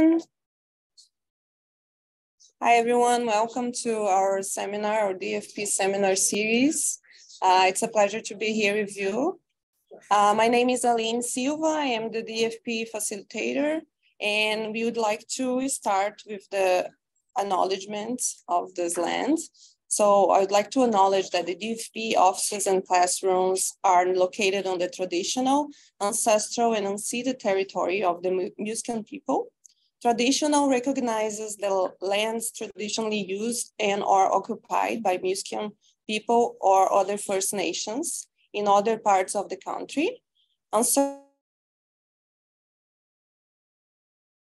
Hi, everyone. Welcome to our seminar, our DFP seminar series. Uh, it's a pleasure to be here with you. Uh, my name is Aline Silva. I am the DFP facilitator, and we would like to start with the acknowledgement of this land. So I would like to acknowledge that the DFP offices and classrooms are located on the traditional, ancestral, and unceded territory of the Musqueam people Traditional recognizes the lands traditionally used and are occupied by Musqueam people or other First Nations in other parts of the country. And so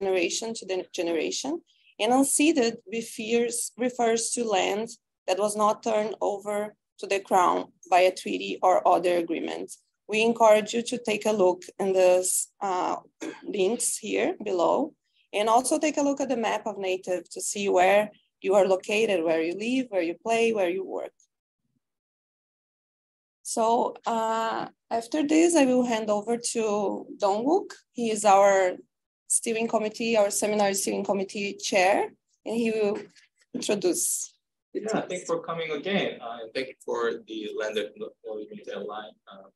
generation to the generation. And unceded refers, refers to land that was not turned over to the crown by a treaty or other agreement. We encourage you to take a look in these uh, links here below and also take a look at the map of native to see where you are located, where you live, where you play, where you work. So uh, after this, I will hand over to Dongwook. He is our steering committee, our seminar steering committee chair, and he will introduce. Yeah, thanks for coming again. Uh, and thank you for the land development line, uh,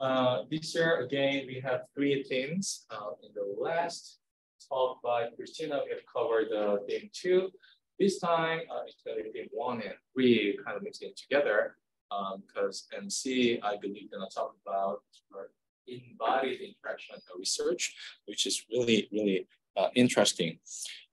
Uh, this year, again, we have three themes. Uh, in the last talk by Christina, we have covered uh, theme two. This time, uh, it's going to be one and three kind of mixing together because um, MC, I believe, going to talk about embodied interaction research, which is really, really uh, interesting.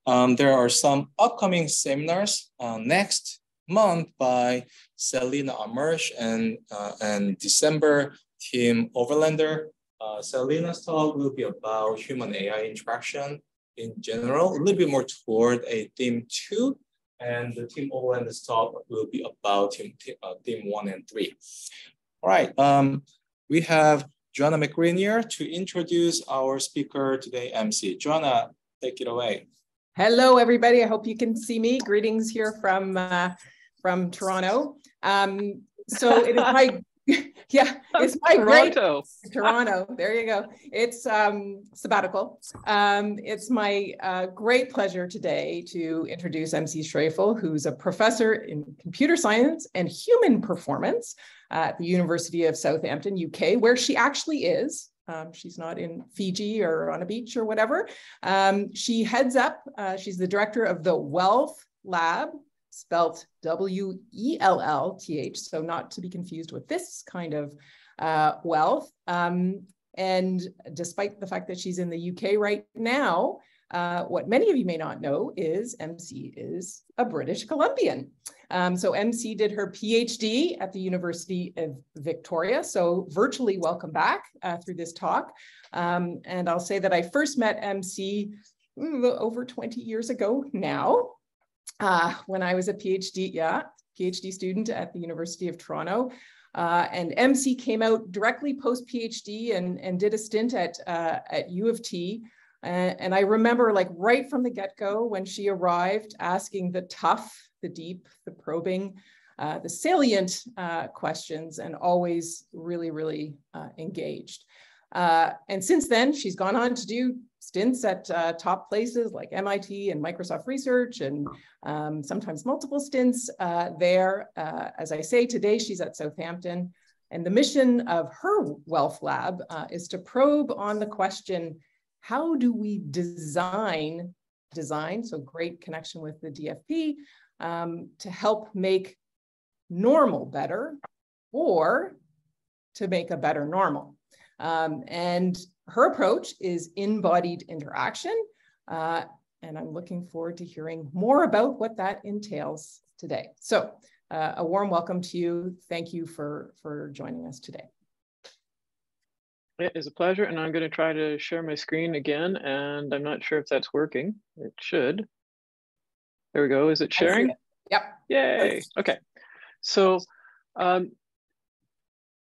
Um, there are some upcoming seminars uh, next month by Saleema Amershi and, uh, and December, Tim Oberlander. Uh, Saleema's talk will be about human AI interaction in general, a little bit more toward a theme two, and the team Oberlander's talk will be about team, uh, theme one and three. All right, um, we have Joanna McGrenere to introduce our speaker today, MC. Joanna, take it away. Hello, everybody. I hope you can see me. Greetings here from uh, from Toronto. Um, so it is my yeah, it's my Toronto. great Toronto. There you go. It's um, sabbatical. Um, it's my uh, great pleasure today to introduce MC schraefel, who's a professor in computer science and human performance at the University of Southampton, UK, where she actually is. Um, she's not in Fiji or on a beach or whatever. Um, she heads up, uh, she's the director of the Wealth Lab, spelt W E L L T H, so not to be confused with this kind of uh, wealth. Um, and despite the fact that she's in the UK right now, uh, what many of you may not know is MC is a British Columbian. Um, so MC did her PhD at the University of Victoria. So virtually welcome back uh, through this talk. Um, and I'll say that I first met MC mm, over 20 years ago now uh, when I was a PhD, yeah, PhD student at the University of Toronto. Uh, and MC came out directly post PhD and, and did a stint at, uh, at U of T. And, I remember like right from the get-go when she arrived asking the tough, the deep, the probing, uh, the salient uh, questions and always really, really uh, engaged. Uh, and since then, she's gone on to do stints at uh, top places like MIT and Microsoft Research, and um, sometimes multiple stints uh, there. Uh, as I say, today she's at Southampton. And the mission of her WellthLab uh, is to probe on the question, how do we design, design, so great connection with the DFP, um, to help make normal better or to make a better normal. Um, and her approach is embodied interaction. Uh, and I'm looking forward to hearing more about what that entails today. So uh, a warm welcome to you. Thank you for, for joining us today. It is a pleasure, and I'm going to try to share my screen again, and I'm not sure if that's working. It should. There we go. Is it sharing? It. Yep. Yay. Okay. So, um,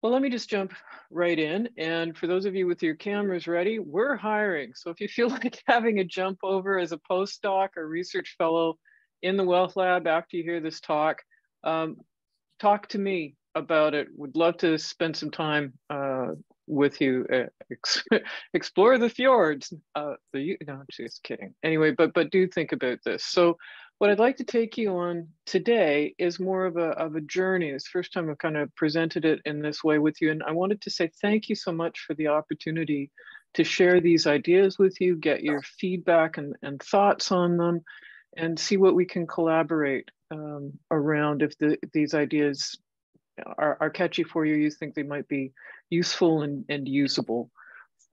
well, let me just jump right in. And for those of you with your cameras ready, we're hiring. So if you feel like having a jump over as a postdoc or research fellow in the WellthLab after you hear this talk, um, talk to me about it. Would love to spend some time uh, with you uh, ex explore the fjords uh the no just kidding anyway but but do think about this so what i'd like to take you on today is more of a of a journey. It's first time i've kind of presented it in this way with you and i wanted to say thank you so much for the opportunity to share these ideas with you get your feedback and, and thoughts on them and see what we can collaborate um, around if the, these ideas are, are catchy for you, you think they might be useful and, and usable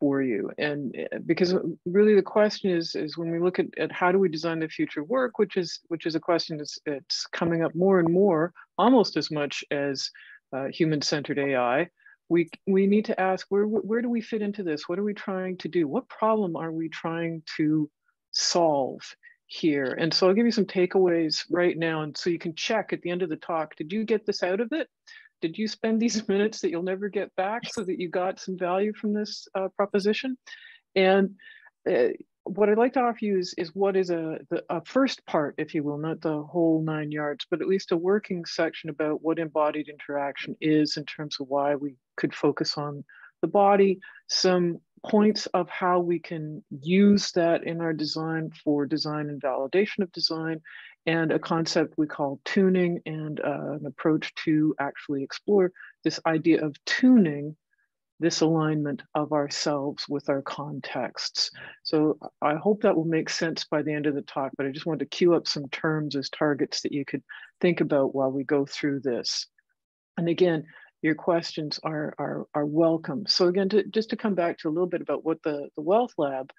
for you. And eh, because really the question is, is when we look at, at how do we design the future work, which is, which is a question that's it's coming up more and more, almost as much as uh, human-centered AI, we, we need to ask where, where do we fit into this? What are we trying to do? What problem are we trying to solve here? And so I'll give you some takeaways right now. And so you can check at the end of the talk, did you get this out of it? Did you spend these minutes that you'll never get back so that you got some value from this uh, proposition? And uh, what I'd like to offer you is, is what is a, the, a first part, if you will, not the whole nine yards, but at least a working section about what embodied interaction is in terms of why we could focus on the body, some points of how we can use that in our design for design and validation of design, and a concept we call tuning and uh, an approach to actually explore this idea of tuning this alignment of ourselves with our contexts. So I hope that will make sense by the end of the talk, but I just wanted to cue up some terms as targets that you could think about while we go through this. And again, your questions are, are, are welcome. So again, to, just to come back to a little bit about what the, the WellthLab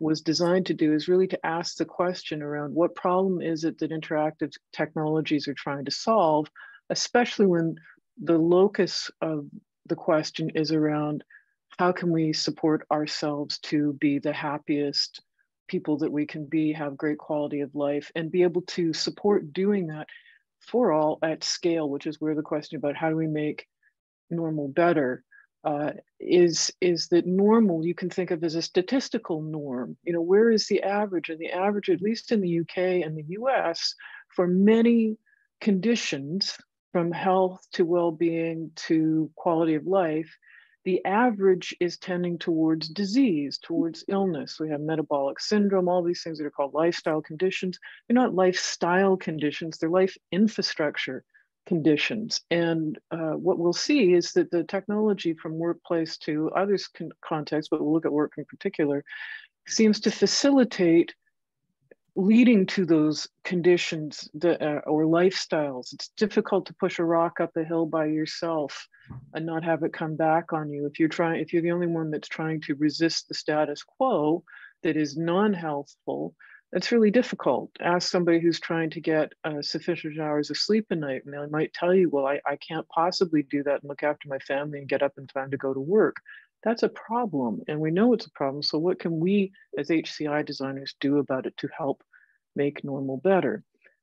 was designed to do is really to ask the question around what problem is it that interactive technologies are trying to solve, especially when the locus of the question is around how can we support ourselves to be the happiest people that we can be, have great quality of life, and be able to support doing that for all at scale, which is where the question about how do we make normal better uh, is is that normal you can think of as a statistical norm. You know, where is the average? And the average, at least in the UK and the US, for many conditions, from health to well-being to quality of life, the average is tending towards disease, towards illness. We have metabolic syndrome, all these things that are called lifestyle conditions. They're not lifestyle conditions, they're life infrastructure conditions. And uh, what we'll see is that the technology from workplace to others con- contexts, but we'll look at work in particular, seems to facilitate leading to those conditions that, uh, or lifestyles. It's difficult to push a rock up a hill by yourself and not have it come back on you. If you're trying, if you're the only one that's trying to resist the status quo that is non-healthful, it's really difficult. Ask somebody who's trying to get uh, sufficient hours of sleep a night, and they might tell you, well, I, I can't possibly do that and look after my family and get up in time to go to work. That's a problem, and we know it's a problem. So, what can we as HCI designers do about it to help make normal better?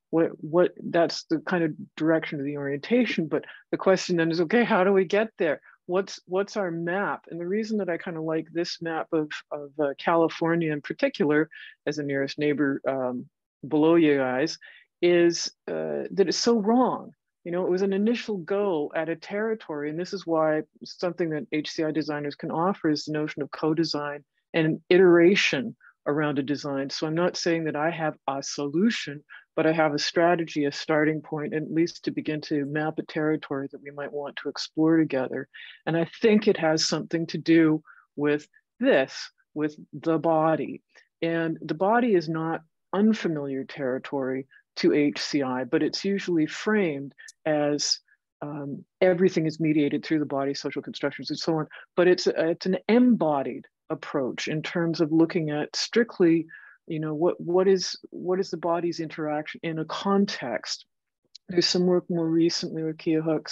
What, what that's the kind of direction of the orientation, but the question then is, okay, how do we get there? What's what's our map? And the reason that i kind of like this map of, of uh, california in particular as the nearest neighbor um, below you guys is uh, that it's so wrong. You know it was an initial go at a territory and this is why something that hci designers can offer is the notion of co-design and iteration around a design. So i'm not saying that i have a solution but I have a strategy, a starting point, at least to begin to map a territory that we might want to explore together. And I think it has something to do with this, with the body. And the body is not unfamiliar territory to HCI, but it's usually framed as um, everything is mediated through the body, social constructions, and so on. But it's, it's an embodied approach in terms of looking at strictly you know what what is what is the body's interaction in a context? There's some work more recently with Kia Höök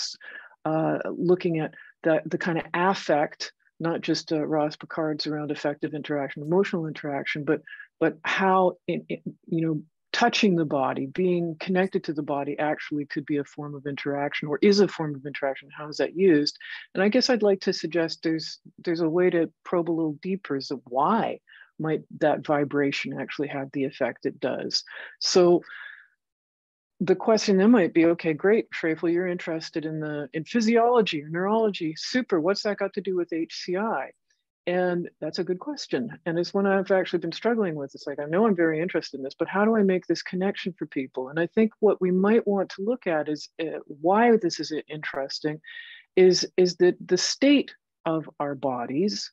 uh, looking at the, the kind of affect not just uh, Roz Picard's around affective interaction emotional interaction but but how in, in, you know touching the body being connected to the body actually could be a form of interaction or is a form of interaction. How is that used? And i guess i'd like to suggest there's there's a way to probe a little deeper as to why might that vibration actually have the effect it does. So the question then might be, okay, great, schraefel, you're interested in the in physiology neurology. Super. What's that got to do with HCI? And that's a good question. And it's one I've actually been struggling with. It's like, I know I'm very interested in this, but how do I make this connection for people? And I think what we might want to look at is uh, why this is interesting is, is that the state of our bodies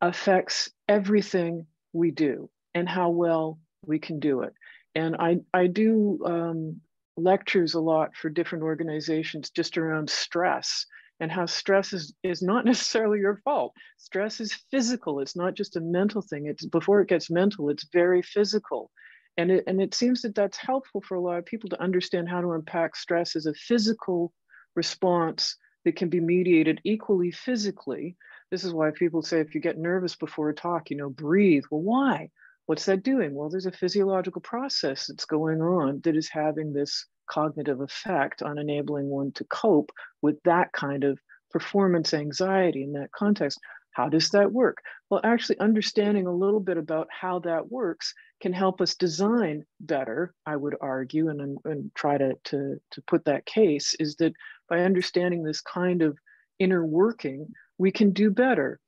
affects everything we do and how well we can do it. And I, I do um, lectures a lot for different organizations just around stress and how stress is, is not necessarily your fault. Stress is physical. It's not just a mental thing. It's before it gets mental, it's very physical. And it, and it seems that that's helpful for a lot of people to understand how to unpack stress as a physical response that can be mediated equally physically. This is why people say if you get nervous before a talk, you know, breathe. Well, why? What's that doing? Well, there's a physiological process that's going on that is having this cognitive effect on enabling one to cope with that kind of performance anxiety in that context. How does that work? Well, actually, understanding a little bit about how that works can help us design better, I would argue, and, and try to, to, to put that case is that by understanding this kind of inner working, we can do better.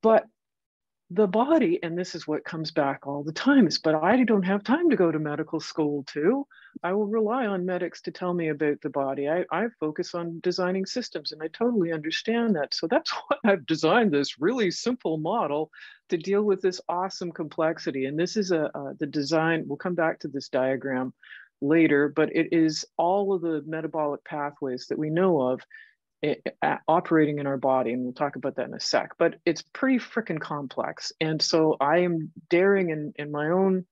But the body, and this is what comes back all the time, is but I don't have time to go to medical school too. I will rely on medics to tell me about the body. I, I focus on designing systems and I totally understand that. So that's why I've designed this really simple model to deal with this awesome complexity. And this is a, the design, we'll come back to this diagram later, but it is all of the metabolic pathways that we know of it, operating in our body, and we'll talk about that in a sec. But it's pretty freaking complex, and so I am daring in in my own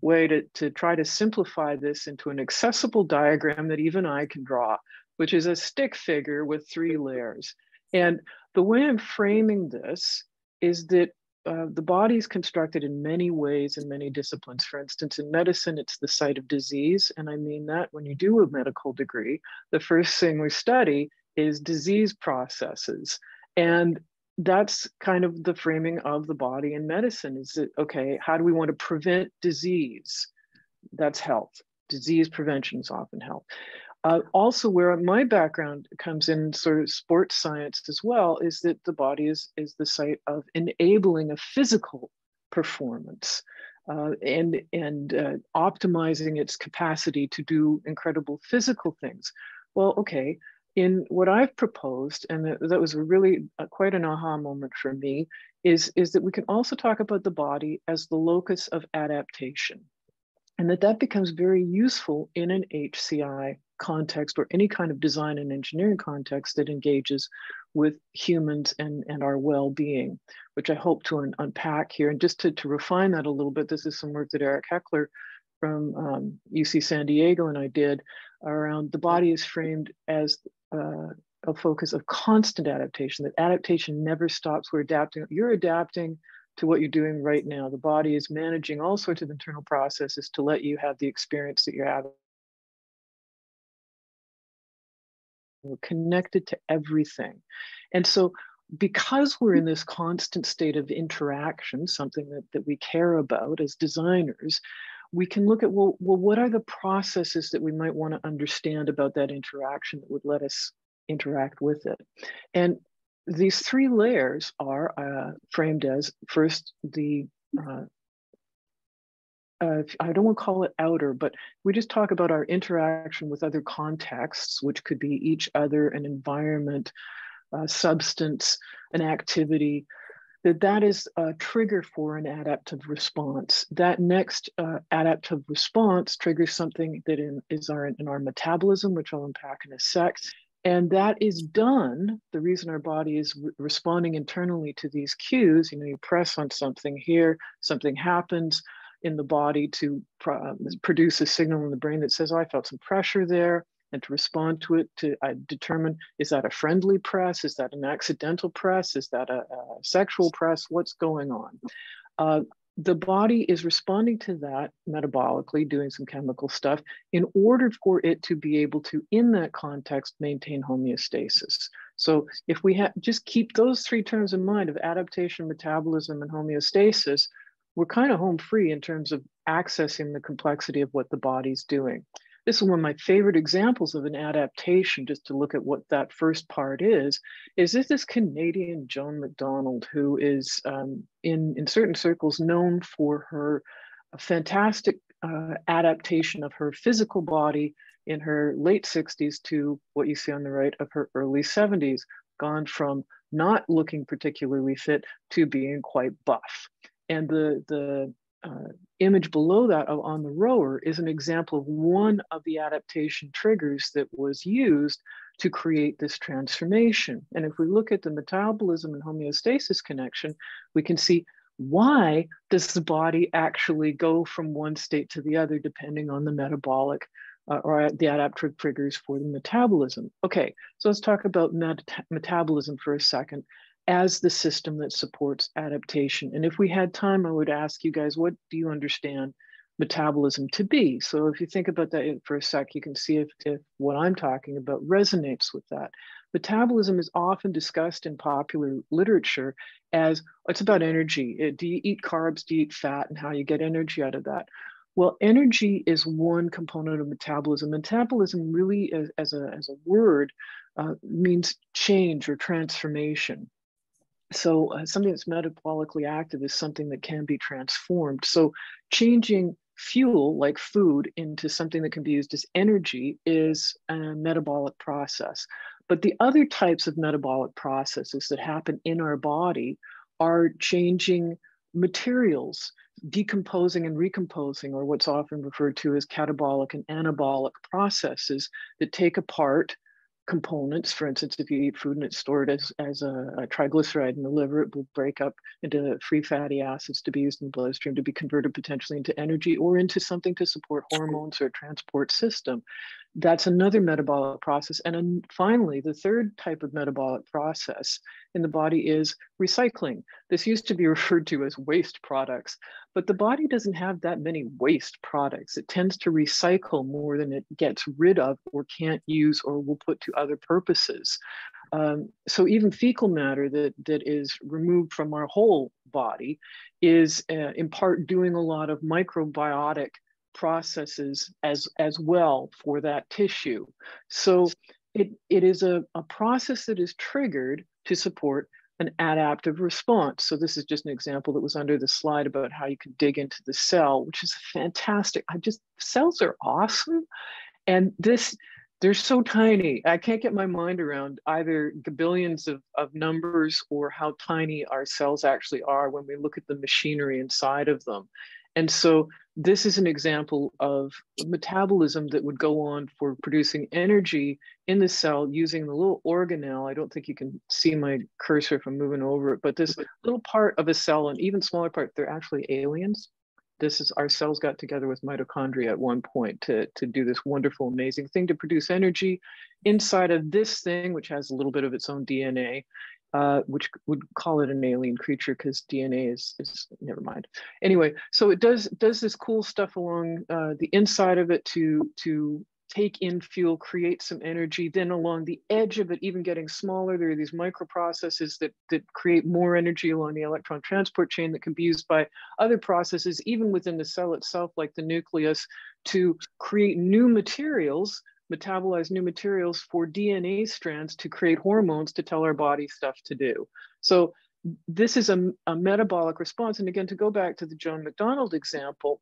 way to to try to simplify this into an accessible diagram that even I can draw, which is a stick figure with three layers. And the way I'm framing this is that uh, the body is constructed in many ways in many disciplines. For instance, in medicine, it's the site of disease. And I mean that when you do a medical degree, the first thing we study is disease processes. And that's kind of the framing of the body in medicine is that, okay, how do we want to prevent disease? That's health. Disease prevention is often health. Uh, also, where my background comes in, sort of sports science as well, is that the body is, is the site of enabling a physical performance uh, and, and uh, optimizing its capacity to do incredible physical things. Well, okay, in what I've proposed, and that was really a, quite an aha moment for me, is, is that we can also talk about the body as the locus of adaptation. And that that becomes very useful in an HCI context or any kind of design and engineering context that engages with humans and, and our well-being, which I hope to un unpack here. And just to, to refine that a little bit, this is some work that Eric Hekler from um, UC San Diego and I did around the body is framed as uh, a focus of constant adaptation, that adaptation never stops. We're adapting. You're adapting to what you're doing right now. The body is managing all sorts of internal processes to let you have the experience that you're having. We're connected to everything. And so because we're in this constant state of interaction, something that, that we care about as designers, we can look at well, well, what are the processes that we might want to understand about that interaction that would let us interact with it? And these three layers are uh, framed as first the uh, uh, I don't want to call it outer, but we just talk about our interaction with other contexts, which could be each other, an environment, substance, an activity, that that is a trigger for an adaptive response. That next uh, adaptive response triggers something that in, is our, in our metabolism, which I'll unpack in a sec. And that is done. The reason our body is re responding internally to these cues, you know, you press on something here, something happens in the body to pro produce a signal in the brain that says, oh, I felt some pressure there and to respond to it to uh, determine is that a friendly press? Is that an accidental press? Is that a, a sexual press? What's going on? Uh, the body is responding to that metabolically doing some chemical stuff in order for it to be able to in that context maintain homeostasis. So if we have just keep those three terms in mind of adaptation metabolism and homeostasis we're kind of home free in terms of accessing the complexity of what the body's doing this is one of my favorite examples of an adaptation, just to look at what that first part is, is this this Canadian Joan MacDonald, who is um, in, in certain circles known for her fantastic uh, adaptation of her physical body in her late 60s to what you see on the right of her early 70s, gone from not looking particularly fit to being quite buff. And the, the uh, image below that of, on the rower is an example of one of the adaptation triggers that was used to create this transformation. And if we look at the metabolism and homeostasis connection, we can see why does the body actually go from one state to the other depending on the metabolic uh, or the adaptive triggers for the metabolism. Okay, so let's talk about met metabolism for a second as the system that supports adaptation. And if we had time, I would ask you guys, what do you understand metabolism to be? So if you think about that for a sec, you can see if, if what I'm talking about resonates with that. Metabolism is often discussed in popular literature as it's about energy. Uh, do you eat carbs? Do you eat fat? And how you get energy out of that? Well, energy is one component of metabolism. Metabolism really, as, as a, as a word, uh, means change or transformation. So uh, something that's metabolically active is something that can be transformed. So changing fuel like food into something that can be used as energy is a metabolic process. But the other types of metabolic processes that happen in our body are changing materials, decomposing and recomposing, or what's often referred to as catabolic and anabolic processes that take apart components. For instance, if you eat food and it's stored as, as a, a, triglyceride in the liver, it will break up into free fatty acids to be used in the bloodstream to be converted potentially into energy or into something to support hormones or transport system that's another metabolic process. And then finally, the third type of metabolic process in the body is recycling. This used to be referred to as waste products, but the body doesn't have that many waste products. It tends to recycle more than it gets rid of or can't use or will put to other purposes. Um, so even fecal matter that, that is removed from our whole body is uh, in part doing a lot of microbiotic processes as, as well for that tissue. So it, it is a, a process that is triggered to support an adaptive response. So this is just an example that was under the slide about how you can dig into the cell, which is fantastic. I just, cells are awesome. And this, they're so tiny. I can't get my mind around either the billions of, of numbers or how tiny our cells actually are when we look at the machinery inside of them. And so this is an example of metabolism that would go on for producing energy in the cell using the little organelle. I don't think you can see my cursor if I'm moving over it, but this little part of a cell, an even smaller part, they're actually aliens. This is our cells got together with mitochondria at one point to, to do this wonderful, amazing thing to produce energy inside of this thing, which has a little bit of its own DNA uh, which would call it an alien creature because DNA is, is never mind. Anyway, so it does does this cool stuff along uh, the inside of it to to take in fuel, create some energy. Then along the edge of it, even getting smaller, there are these microprocesses that that create more energy along the electron transport chain that can be used by other processes, even within the cell itself, like the nucleus, to create new materials metabolize new materials for DNA strands to create hormones to tell our body stuff to do. So this is a, a metabolic response. And again, to go back to the Joan MacDonald example,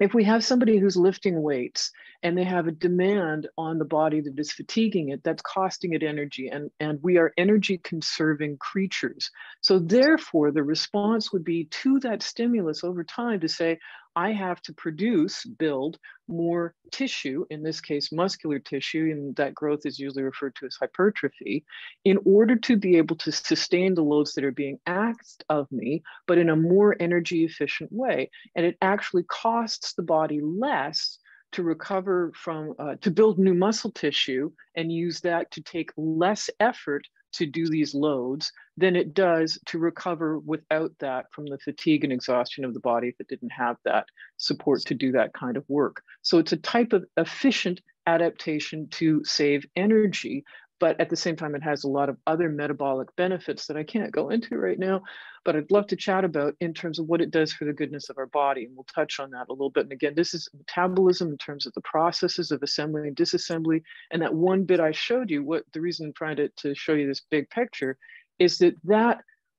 if we have somebody who's lifting weights and they have a demand on the body that is fatiguing it, that's costing it energy. And, and we are energy conserving creatures. So, therefore, the response would be to that stimulus over time to say, I have to produce, build more tissue, in this case, muscular tissue, and that growth is usually referred to as hypertrophy, in order to be able to sustain the loads that are being asked of me, but in a more energy efficient way. And it actually costs the body less to recover from, uh, to build new muscle tissue and use that to take less effort to do these loads than it does to recover without that from the fatigue and exhaustion of the body if it didn't have that support to do that kind of work. So it's a type of efficient adaptation to save energy but at the same time, it has a lot of other metabolic benefits that I can't go into right now, but I'd love to chat about in terms of what it does for the goodness of our body. And we'll touch on that a little bit. And again, this is metabolism in terms of the processes of assembly and disassembly. And that one bit I showed you, what the reason I'm trying to, to show you this big picture is that that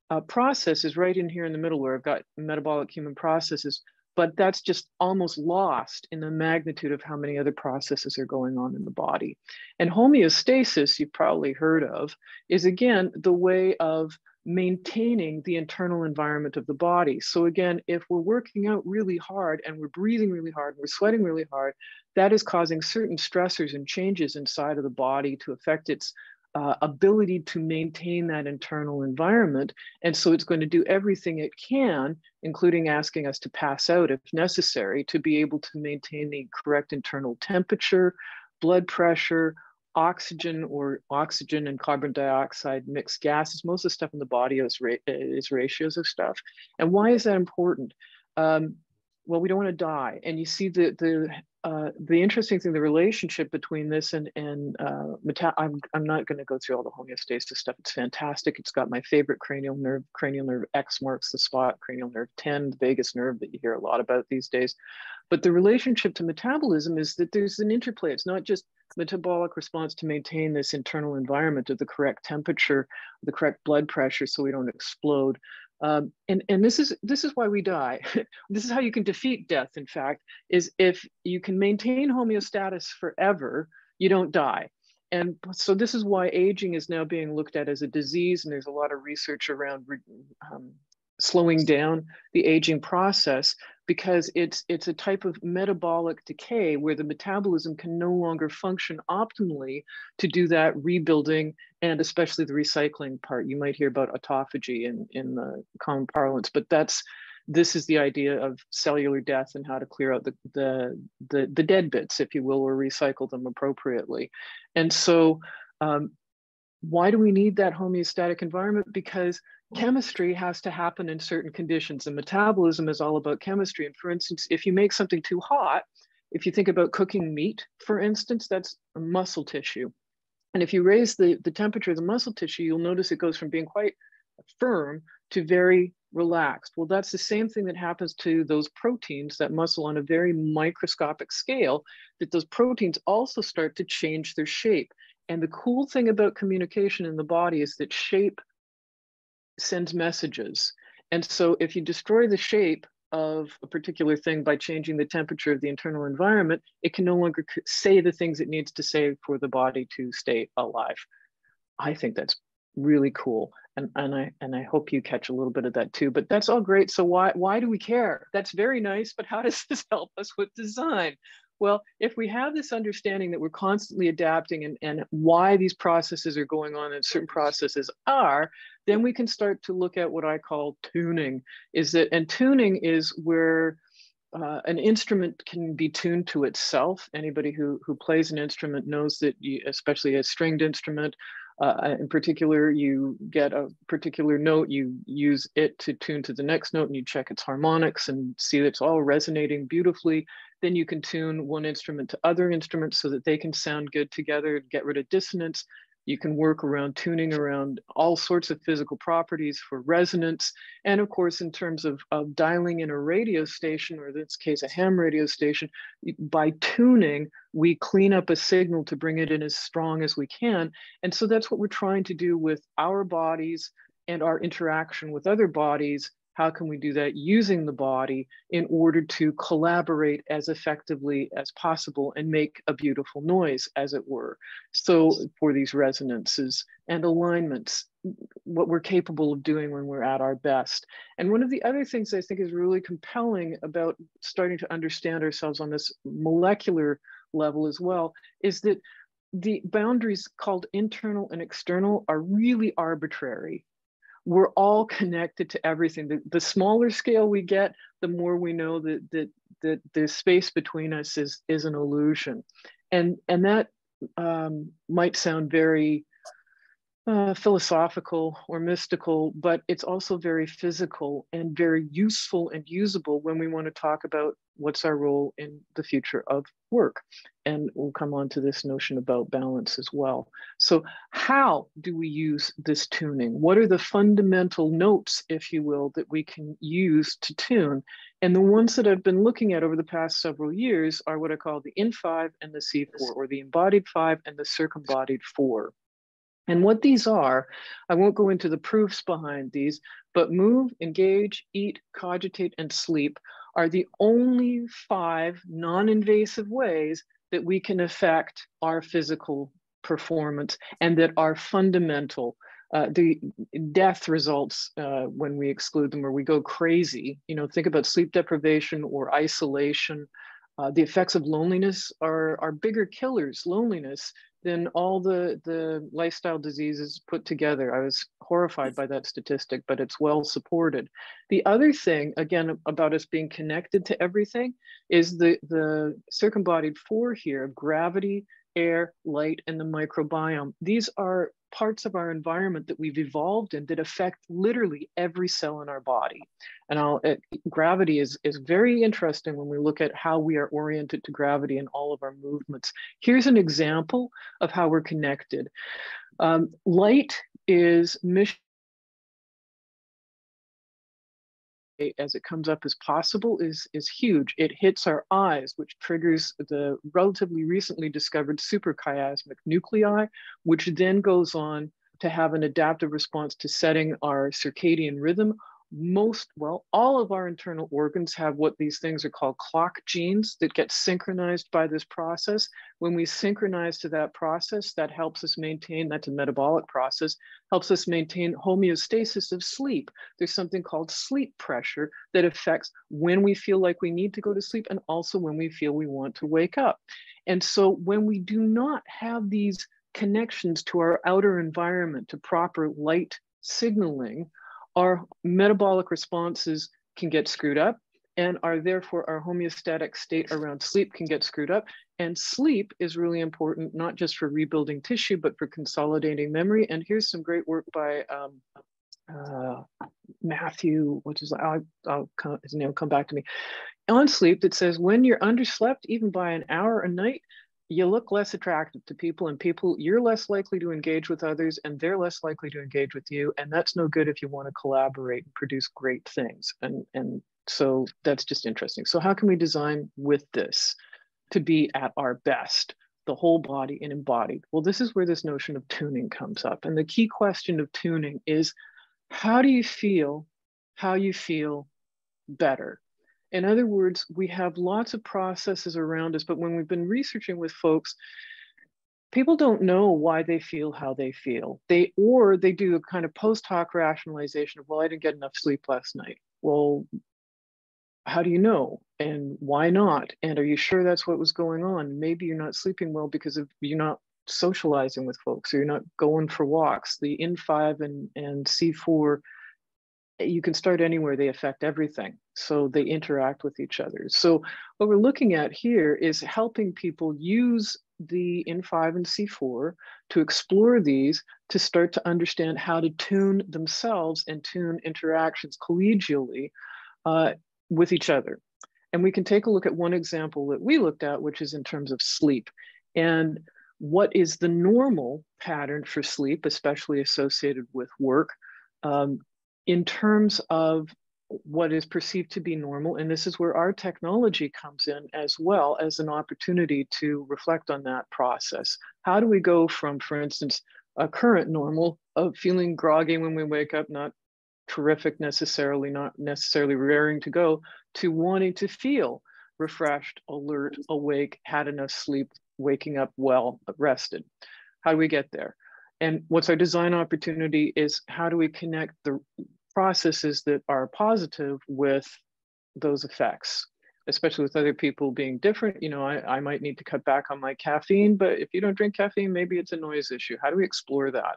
uh, process is right in here in the middle where I've got metabolic human processes but that's just almost lost in the magnitude of how many other processes are going on in the body. And homeostasis, you've probably heard of, is again the way of maintaining the internal environment of the body. So again, if we're working out really hard and we're breathing really hard, and we're sweating really hard, that is causing certain stressors and changes inside of the body to affect its uh, ability to maintain that internal environment. And so it's going to do everything it can, including asking us to pass out if necessary, to be able to maintain the correct internal temperature, blood pressure, oxygen or oxygen and carbon dioxide mixed gases. Most of the stuff in the body is, ra is ratios of stuff. And why is that important? Um, well, we don't want to die. And you see the, the uh, the interesting thing, the relationship between this and and uh, meta- I'm I'm not going to go through all the homeostasis stuff. It's fantastic. It's got my favorite cranial nerve. Cranial nerve X marks the spot. Cranial nerve 10, the vagus nerve that you hear a lot about these days. But the relationship to metabolism is that there's an interplay. It's not just metabolic response to maintain this internal environment of the correct temperature, the correct blood pressure, so we don't explode, um, and and this is this is why we die. this is how you can defeat death. In fact, is if you can maintain homeostasis forever, you don't die. And so this is why aging is now being looked at as a disease, and there's a lot of research around um, slowing down the aging process because it's it's a type of metabolic decay where the metabolism can no longer function optimally to do that rebuilding and especially the recycling part. You might hear about autophagy in, in the common parlance, but that's this is the idea of cellular death and how to clear out the, the, the, the dead bits, if you will, or recycle them appropriately. And so um, why do we need that homeostatic environment? Because chemistry has to happen in certain conditions and metabolism is all about chemistry. And for instance, if you make something too hot, if you think about cooking meat, for instance, that's muscle tissue. And if you raise the, the temperature of the muscle tissue, you'll notice it goes from being quite firm to very relaxed. Well, that's the same thing that happens to those proteins, that muscle on a very microscopic scale, that those proteins also start to change their shape. And the cool thing about communication in the body is that shape sends messages. And so if you destroy the shape of a particular thing by changing the temperature of the internal environment, it can no longer say the things it needs to say for the body to stay alive. I think that's really cool. And, and I and I hope you catch a little bit of that too. But that's all great. So why why do we care? That's very nice, but how does this help us with design? Well, if we have this understanding that we're constantly adapting and, and why these processes are going on and certain processes are, then we can start to look at what I call tuning. Is that and tuning is where uh, an instrument can be tuned to itself. Anybody who who plays an instrument knows that, you, especially a stringed instrument, uh, in particular, you get a particular note, you use it to tune to the next note, and you check its harmonics and see that it's all resonating beautifully. Then you can tune one instrument to other instruments so that they can sound good together, and get rid of dissonance. You can work around tuning around all sorts of physical properties for resonance. And of course, in terms of, of dialing in a radio station, or in this case, a ham radio station, by tuning, we clean up a signal to bring it in as strong as we can. And so that's what we're trying to do with our bodies and our interaction with other bodies how can we do that using the body in order to collaborate as effectively as possible and make a beautiful noise, as it were? So, for these resonances and alignments, what we're capable of doing when we're at our best. And one of the other things I think is really compelling about starting to understand ourselves on this molecular level as well is that the boundaries called internal and external are really arbitrary we're all connected to everything. The, the smaller scale we get, the more we know that, that, that the space between us is, is an illusion. And, and that um, might sound very uh, philosophical or mystical, but it's also very physical and very useful and usable when we want to talk about what's our role in the future of work. And we'll come on to this notion about balance as well. So, how do we use this tuning? What are the fundamental notes, if you will, that we can use to tune? And the ones that I've been looking at over the past several years are what I call the in5 and the C4, or the embodied five and the circumbodied four. And what these are, I won't go into the proofs behind these, but move, engage, eat, cogitate, and sleep are the only five non-invasive ways that we can affect our physical performance and that are fundamental. Uh, the death results uh, when we exclude them or we go crazy. You know, think about sleep deprivation or isolation. Uh, the effects of loneliness are, are bigger killers, loneliness, than all the, the lifestyle diseases put together. I was horrified by that statistic, but it's well supported. The other thing, again, about us being connected to everything is the, the circumbodied four here, of gravity, air, light, and the microbiome. These are parts of our environment that we've evolved in that affect literally every cell in our body. And it, gravity is, is very interesting when we look at how we are oriented to gravity in all of our movements. Here's an example of how we're connected. Um, light is mission as it comes up as possible is, is huge. It hits our eyes, which triggers the relatively recently discovered suprachiasmatic nuclei, which then goes on to have an adaptive response to setting our circadian rhythm most, well, all of our internal organs have what these things are called clock genes that get synchronized by this process. When we synchronize to that process, that helps us maintain, that's a metabolic process, helps us maintain homeostasis of sleep. There's something called sleep pressure that affects when we feel like we need to go to sleep and also when we feel we want to wake up. And so when we do not have these connections to our outer environment, to proper light signaling, our metabolic responses can get screwed up and are therefore our homeostatic state around sleep can get screwed up. And sleep is really important, not just for rebuilding tissue, but for consolidating memory. And here's some great work by um, uh, Matthew, which is, I'll, I'll come, his name will come back to me, on sleep that says when you're underslept, even by an hour a night, you look less attractive to people and people you're less likely to engage with others and they're less likely to engage with you and that's no good if you want to collaborate and produce great things and and so that's just interesting. So how can we design with this to be at our best the whole body and embodied? Well this is where this notion of tuning comes up and the key question of tuning is how do you feel how you feel better in other words, we have lots of processes around us, but when we've been researching with folks, people don't know why they feel how they feel. They or they do a kind of post hoc rationalization of, well, I didn't get enough sleep last night. Well, how do you know? And why not? And are you sure that's what was going on? Maybe you're not sleeping well because of you're not socializing with folks or you're not going for walks. The in5 and, and C4 you can start anywhere, they affect everything. So they interact with each other. So what we're looking at here is helping people use the in5 and C4 to explore these to start to understand how to tune themselves and tune interactions collegially uh, with each other. And we can take a look at one example that we looked at, which is in terms of sleep. And what is the normal pattern for sleep, especially associated with work? Um, in terms of what is perceived to be normal. And this is where our technology comes in as well as an opportunity to reflect on that process. How do we go from, for instance, a current normal of feeling groggy when we wake up, not terrific necessarily, not necessarily raring to go, to wanting to feel refreshed, alert, awake, had enough sleep, waking up well, rested? How do we get there? And what's our design opportunity is how do we connect the processes that are positive with those effects, especially with other people being different. You know, I, I might need to cut back on my caffeine, but if you don't drink caffeine, maybe it's a noise issue. How do we explore that?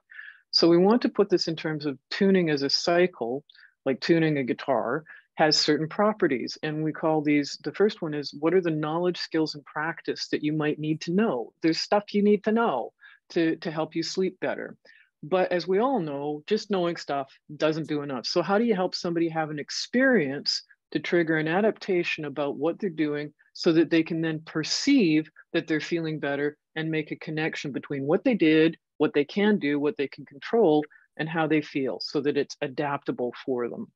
So we want to put this in terms of tuning as a cycle, like tuning a guitar has certain properties. And we call these, the first one is what are the knowledge, skills, and practice that you might need to know? There's stuff you need to know to, to help you sleep better. But as we all know, just knowing stuff doesn't do enough. So how do you help somebody have an experience to trigger an adaptation about what they're doing so that they can then perceive that they're feeling better and make a connection between what they did, what they can do, what they can control, and how they feel so that it's adaptable for them.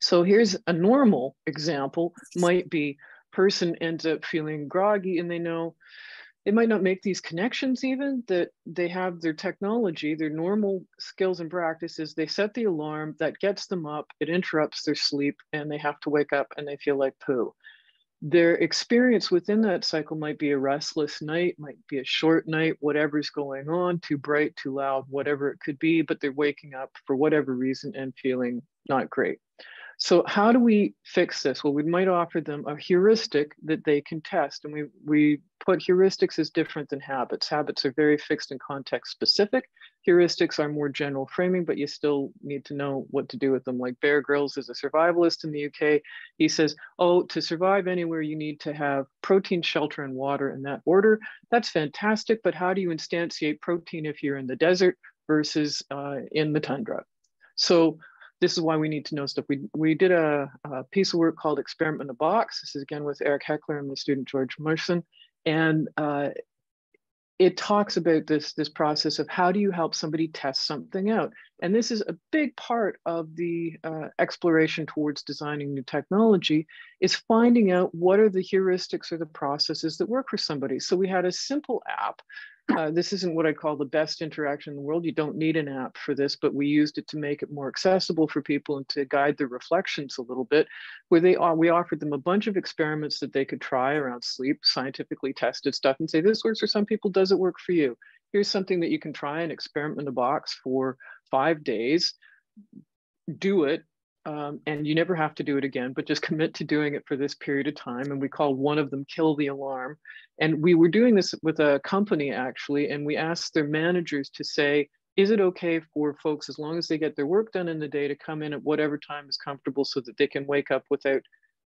So here's a normal example might be person ends up feeling groggy and they know they might not make these connections even that they have their technology, their normal skills and practices. They set the alarm that gets them up, it interrupts their sleep, and they have to wake up and they feel like poo. Their experience within that cycle might be a restless night, might be a short night, whatever's going on, too bright, too loud, whatever it could be, but they're waking up for whatever reason and feeling not great. So how do we fix this? Well, we might offer them a heuristic that they can test. And we, we put heuristics as different than habits. Habits are very fixed and context specific. Heuristics are more general framing, but you still need to know what to do with them. Like Bear Grylls is a survivalist in the UK. He says, oh, to survive anywhere, you need to have protein, shelter, and water in that order. That's fantastic, but how do you instantiate protein if you're in the desert versus uh, in the tundra? So this is why we need to know stuff. We, we did a, a, piece of work called Experiment in a Box. This is again with Eric Hekler and my student George Merson. And uh, it talks about this, this process of how do you help somebody test something out? And this is a big part of the uh, exploration towards designing new technology is finding out what are the heuristics or the processes that work for somebody. So we had a simple app uh, this isn't what I call the best interaction in the world. You don't need an app for this, but we used it to make it more accessible for people and to guide their reflections a little bit. Where they are, we offered them a bunch of experiments that they could try around sleep, scientifically tested stuff, and say this works for some people. Does it work for you? Here's something that you can try and experiment in the box for five days. Do it, um, and you never have to do it again, but just commit to doing it for this period of time. And we call one of them kill the alarm. And we were doing this with a company actually, and we asked their managers to say, is it okay for folks, as long as they get their work done in the day, to come in at whatever time is comfortable so that they can wake up without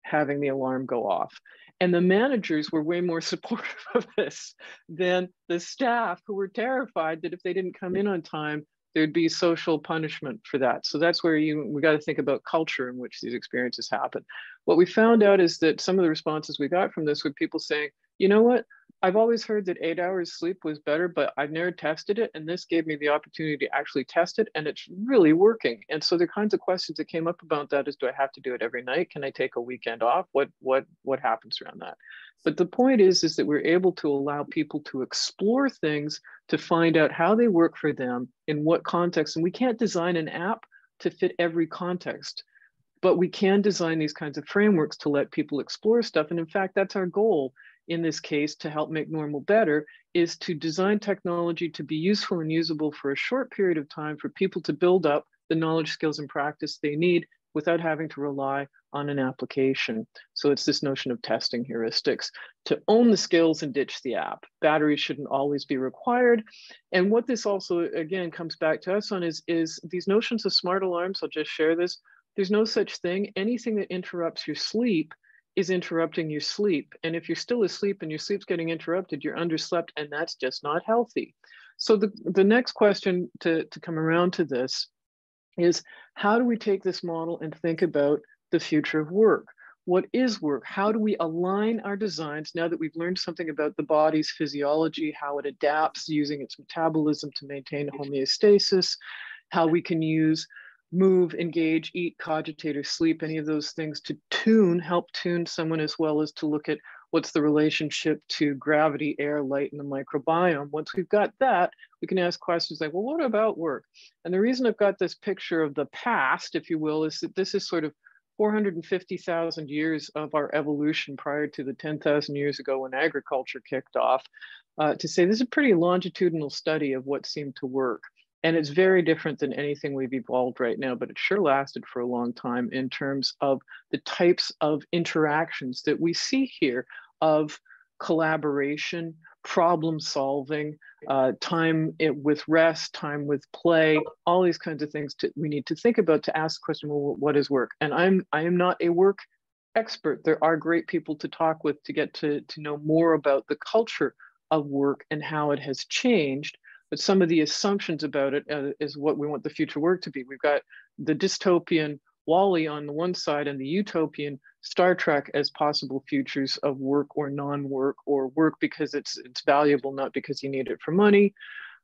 having the alarm go off? And the managers were way more supportive of this than the staff who were terrified that if they didn't come in on time, there'd be social punishment for that. So that's where you we got to think about culture in which these experiences happen. What we found out is that some of the responses we got from this were people saying, you know what, I've always heard that eight hours sleep was better, but I've never tested it. And this gave me the opportunity to actually test it and it's really working. And so the kinds of questions that came up about that is, do I have to do it every night? Can I take a weekend off? What, what, what happens around that? But the point is, is that we're able to allow people to explore things to find out how they work for them in what context. And we can't design an app to fit every context, but we can design these kinds of frameworks to let people explore stuff. And in fact, that's our goal in this case to help make normal better is to design technology to be useful and usable for a short period of time for people to build up the knowledge, skills, and practice they need without having to rely on an application. So it's this notion of testing heuristics to own the skills and ditch the app. Batteries shouldn't always be required. And what this also, again, comes back to us on is, is these notions of smart alarms. I'll just share this. There's no such thing. Anything that interrupts your sleep is interrupting your sleep. And if you're still asleep and your sleep's getting interrupted, you're underslept, and that's just not healthy. So the, the next question to, to come around to this is how do we take this model and think about the future of work? What is work? How do we align our designs now that we've learned something about the body's physiology, how it adapts using its metabolism to maintain homeostasis, how we can use move, engage, eat, cogitate, or sleep, any of those things to tune, help tune someone as well as to look at what's the relationship to gravity, air, light, and the microbiome. Once we've got that, we can ask questions like, well, what about work? And the reason I've got this picture of the past, if you will, is that this is sort of 450,000 years of our evolution prior to the 10,000 years ago when agriculture kicked off, uh, to say this is a pretty longitudinal study of what seemed to work. And it's very different than anything we've evolved right now, but it sure lasted for a long time in terms of the types of interactions that we see here of collaboration, problem solving, uh, time it, with rest, time with play, all these kinds of things to, we need to think about to ask the question, well, what is work? And I'm, I am not a work expert. There are great people to talk with to get to, to know more about the culture of work and how it has changed. But some of the assumptions about it uh, is what we want the future work to be. We've got the dystopian WALL-E on the one side and the utopian Star Trek as possible futures of work or non-work or work because it's it's valuable, not because you need it for money.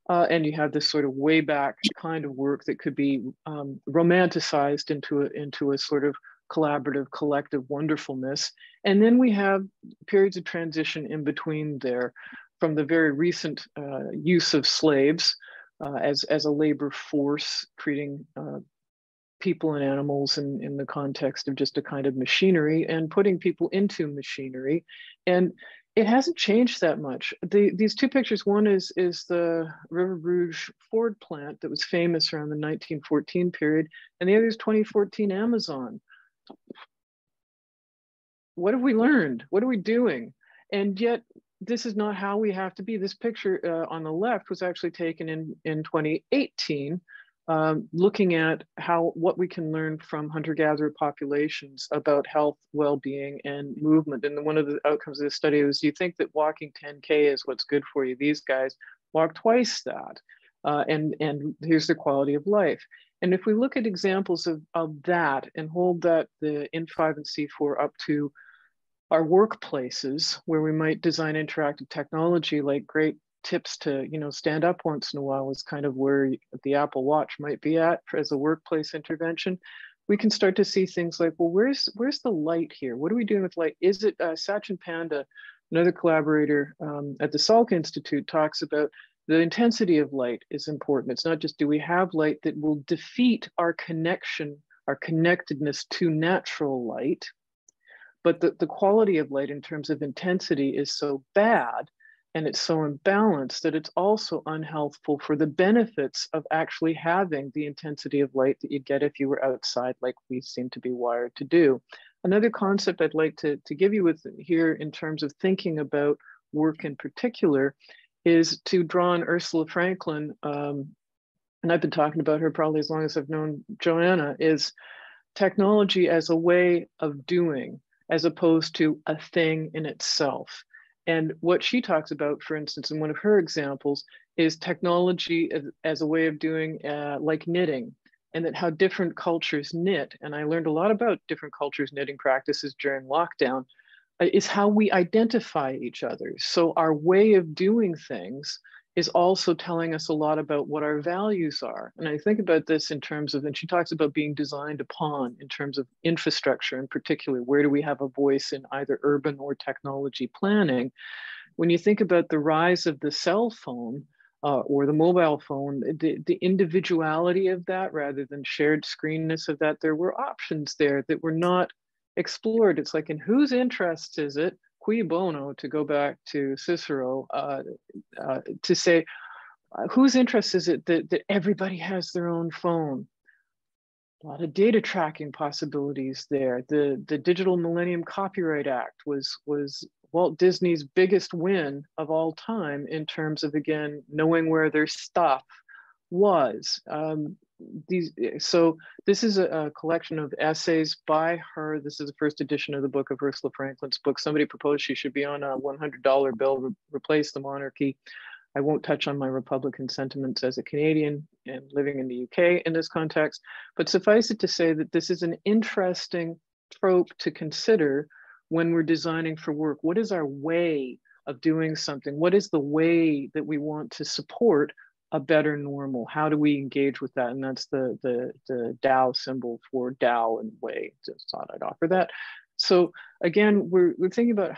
Uh, and you have this sort of way back kind of work that could be um, romanticized into a, into a sort of collaborative, collective wonderfulness. And then we have periods of transition in between there from the very recent uh, use of slaves uh, as, as a labor force, treating uh, people and animals in, in the context of just a kind of machinery and putting people into machinery. And it hasn't changed that much. The, these two pictures, one is, is the River Rouge Ford plant that was famous around the 1914 period, and the other is 2014 Amazon. What have we learned? What are we doing? And yet, this is not how we have to be. This picture uh, on the left was actually taken in, in 2018 um, looking at how what we can learn from hunter-gatherer populations about health, well-being, and movement. And one of the outcomes of this study was, you think that walking 10K is what's good for you? These guys walk twice that. Uh, and, and here's the quality of life. And if we look at examples of, of that and hold that the in5 and C4 up to our workplaces where we might design interactive technology like great tips to you know stand up once in a while is kind of where the apple watch might be at as a workplace intervention. We can start to see things like well where's where's the light here? What are we doing with light? Is it uh, satchin panda another collaborator um, at the salk institute talks about the intensity of light is important. It's not just do we have light that will defeat our connection our connectedness to natural light but the, the quality of light in terms of intensity is so bad and it's so imbalanced that it's also unhealthful for the benefits of actually having the intensity of light that you'd get if you were outside like we seem to be wired to do. Another concept I'd like to, to give you with here in terms of thinking about work in particular is to draw on Ursula Franklin, um, and I've been talking about her probably as long as I've known Joanna, is technology as a way of doing as opposed to a thing in itself. And what she talks about, for instance, in one of her examples, is technology as, a way of doing uh, like knitting, and that how different cultures knit. And I learned a lot about different cultures' knitting practices during lockdown, uh, is how we identify each other. So our way of doing things is also telling us a lot about what our values are. And I think about this in terms of, and she talks about being designed upon in terms of infrastructure in particular. Where do we have a voice in either urban or technology planning? When you think about the rise of the cell phone, uh, or the mobile phone, the, the individuality of that rather than shared screenness of that, there were options there that were not explored. It's like, in whose interest is it cui bono, to go back to Cicero, uh, uh, to say, uh, whose interest is it that, that everybody has their own phone? A lot of data tracking possibilities there. The, the Digital Millennium Copyright Act was, was Walt Disney's biggest win of all time in terms of, again, knowing where their stuff was. Um, these eh, so this is a, a, collection of essays by her. This is the first edition of the book of ursula franklin's book somebody proposed she should be on a $100 bill re replace the monarchy. I won't touch on my republican sentiments as a canadian and living in the uk in this context but suffice it to say that this is an interesting trope to consider when we're designing for work. What is our way of doing something? What is the way that we want to support a better normal? How do we engage with that? And that's the the the Dao symbol for Dao and way. Just thought I'd offer that. So again, we're we're thinking about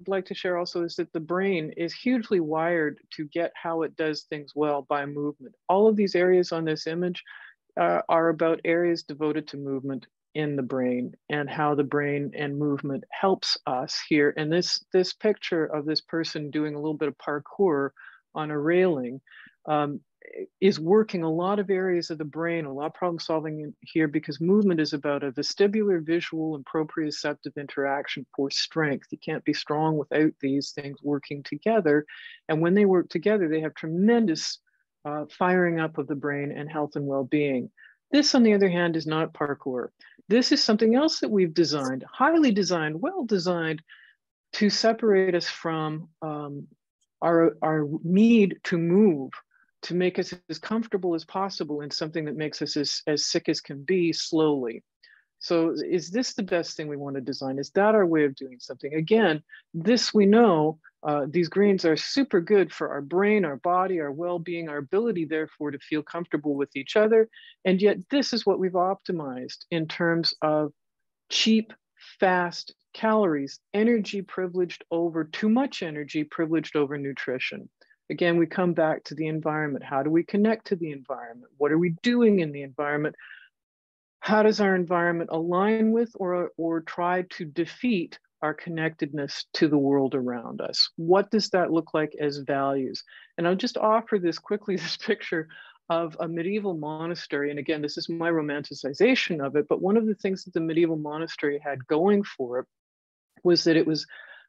I'd like to share also is that the brain is hugely wired to get how it does things well by movement. All of these areas on this image uh, are about areas devoted to movement in the brain and how the brain and movement helps us here. And this, this picture of this person doing a little bit of parkour on a railing um, is working a lot of areas of the brain, a lot of problem solving here because movement is about a vestibular, visual, and proprioceptive interaction for strength. You can't be strong without these things working together. And when they work together, they have tremendous uh, firing up of the brain and health and well-being. This, on the other hand, is not parkour. This is something else that we've designed, highly designed, well designed, to separate us from um, our, our need to move to make us as comfortable as possible in something that makes us as, as sick as can be slowly. So is this the best thing we want to design? Is that our way of doing something? Again, this we know, uh, these greens are super good for our brain, our body, our well-being, our ability therefore to feel comfortable with each other. And yet this is what we've optimized in terms of cheap, fast calories, energy privileged over too much energy privileged over nutrition. Again, we come back to the environment. How do we connect to the environment? What are we doing in the environment? How does our environment align with or, or try to defeat our connectedness to the world around us? What does that look like as values? And I'll just offer this quickly, this picture of a medieval monastery. And again, this is my romanticization of it, but one of the things that the medieval monastery had going for it was that it was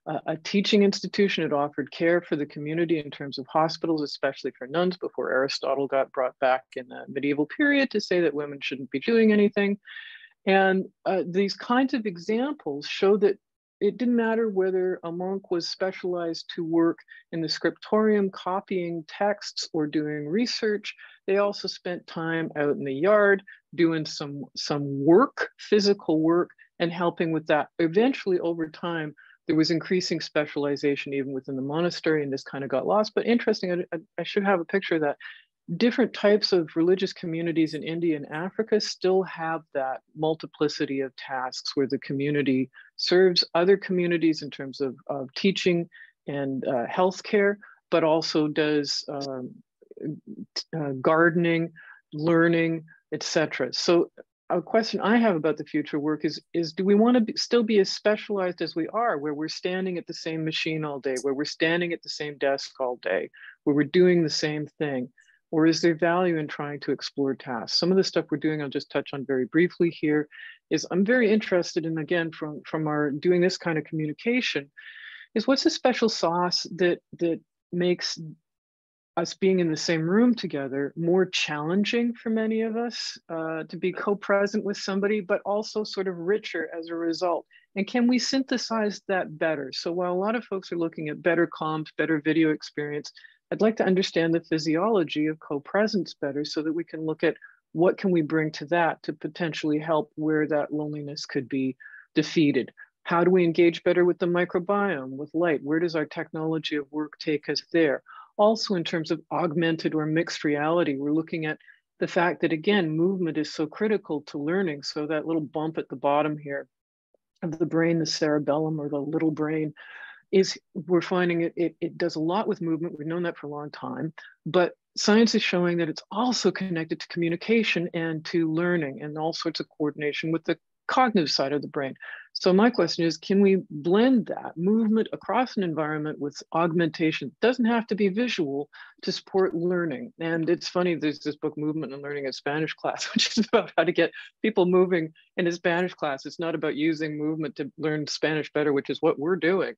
a teaching institution. It offered care for the community in terms of hospitals, especially for nuns before Aristotle got brought back in the medieval period to say that women shouldn't be doing anything. And uh, these kinds of examples show that it didn't matter whether a monk was specialized to work in the scriptorium, copying texts or doing research. They also spent time out in the yard doing some, some work, physical work, and helping with that. Eventually, over time, there was increasing specialization even within the monastery, and this kind of got lost. But interesting, I, I should have a picture that. Different types of religious communities in India and Africa still have that multiplicity of tasks where the community serves other communities in terms of, of teaching and uh, healthcare, but also does um, uh, gardening, learning, etc. So a question I have about the future work is, is do we want to be, still be as specialized as we are, where we're standing at the same machine all day, where we're standing at the same desk all day, where we're doing the same thing? Or is there value in trying to explore tasks? Some of the stuff we're doing, I'll just touch on very briefly here, is I'm very interested in, again, from, from our doing this kind of communication, is what's the special sauce that, that makes us being in the same room together more challenging for many of us uh, to be co-present with somebody, but also sort of richer as a result. And can we synthesize that better? So while a lot of folks are looking at better comms, better video experience, I'd like to understand the physiology of co-presence better so that we can look at what can we bring to that to potentially help where that loneliness could be defeated. How do we engage better with the microbiome, with light? Where does our technology of work take us there? Also, in terms of augmented or mixed reality, we're looking at the fact that, again, movement is so critical to learning. So, that little bump at the bottom here of the brain, the cerebellum or the little brain, is we're finding it, it, it does a lot with movement. We've known that for a long time, but science is showing that it's also connected to communication and to learning and all sorts of coordination with the cognitive side of the brain. So my question is, can we blend that movement across an environment with augmentation? It doesn't have to be visual to support learning. And it's funny, there's this book, Movement and Learning in Spanish Class, which is about how to get people moving in a Spanish class. It's not about using movement to learn Spanish better, which is what we're doing.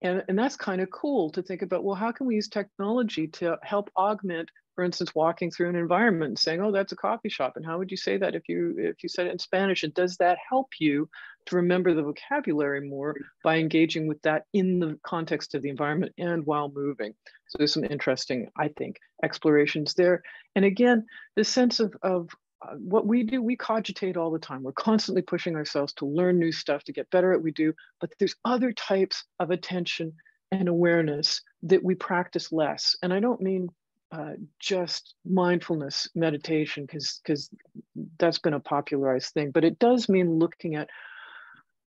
And, and that's kind of cool to think about, well, how can we use technology to help augment for instance, walking through an environment and saying, "Oh, that's a coffee shop," and how would you say that if you if you said it in Spanish? And does that help you to remember the vocabulary more mm. by engaging with that in the context of the environment and while moving? So there's some interesting, I think, explorations there. And again, the sense of of uh, what we do, we cogitate all the time. We're constantly pushing ourselves to learn new stuff, to get better at what we do. But there's other types of attention and awareness that we practice less. And I don't mean uh, just mindfulness meditation because because that's been a popularized thing but it does mean looking at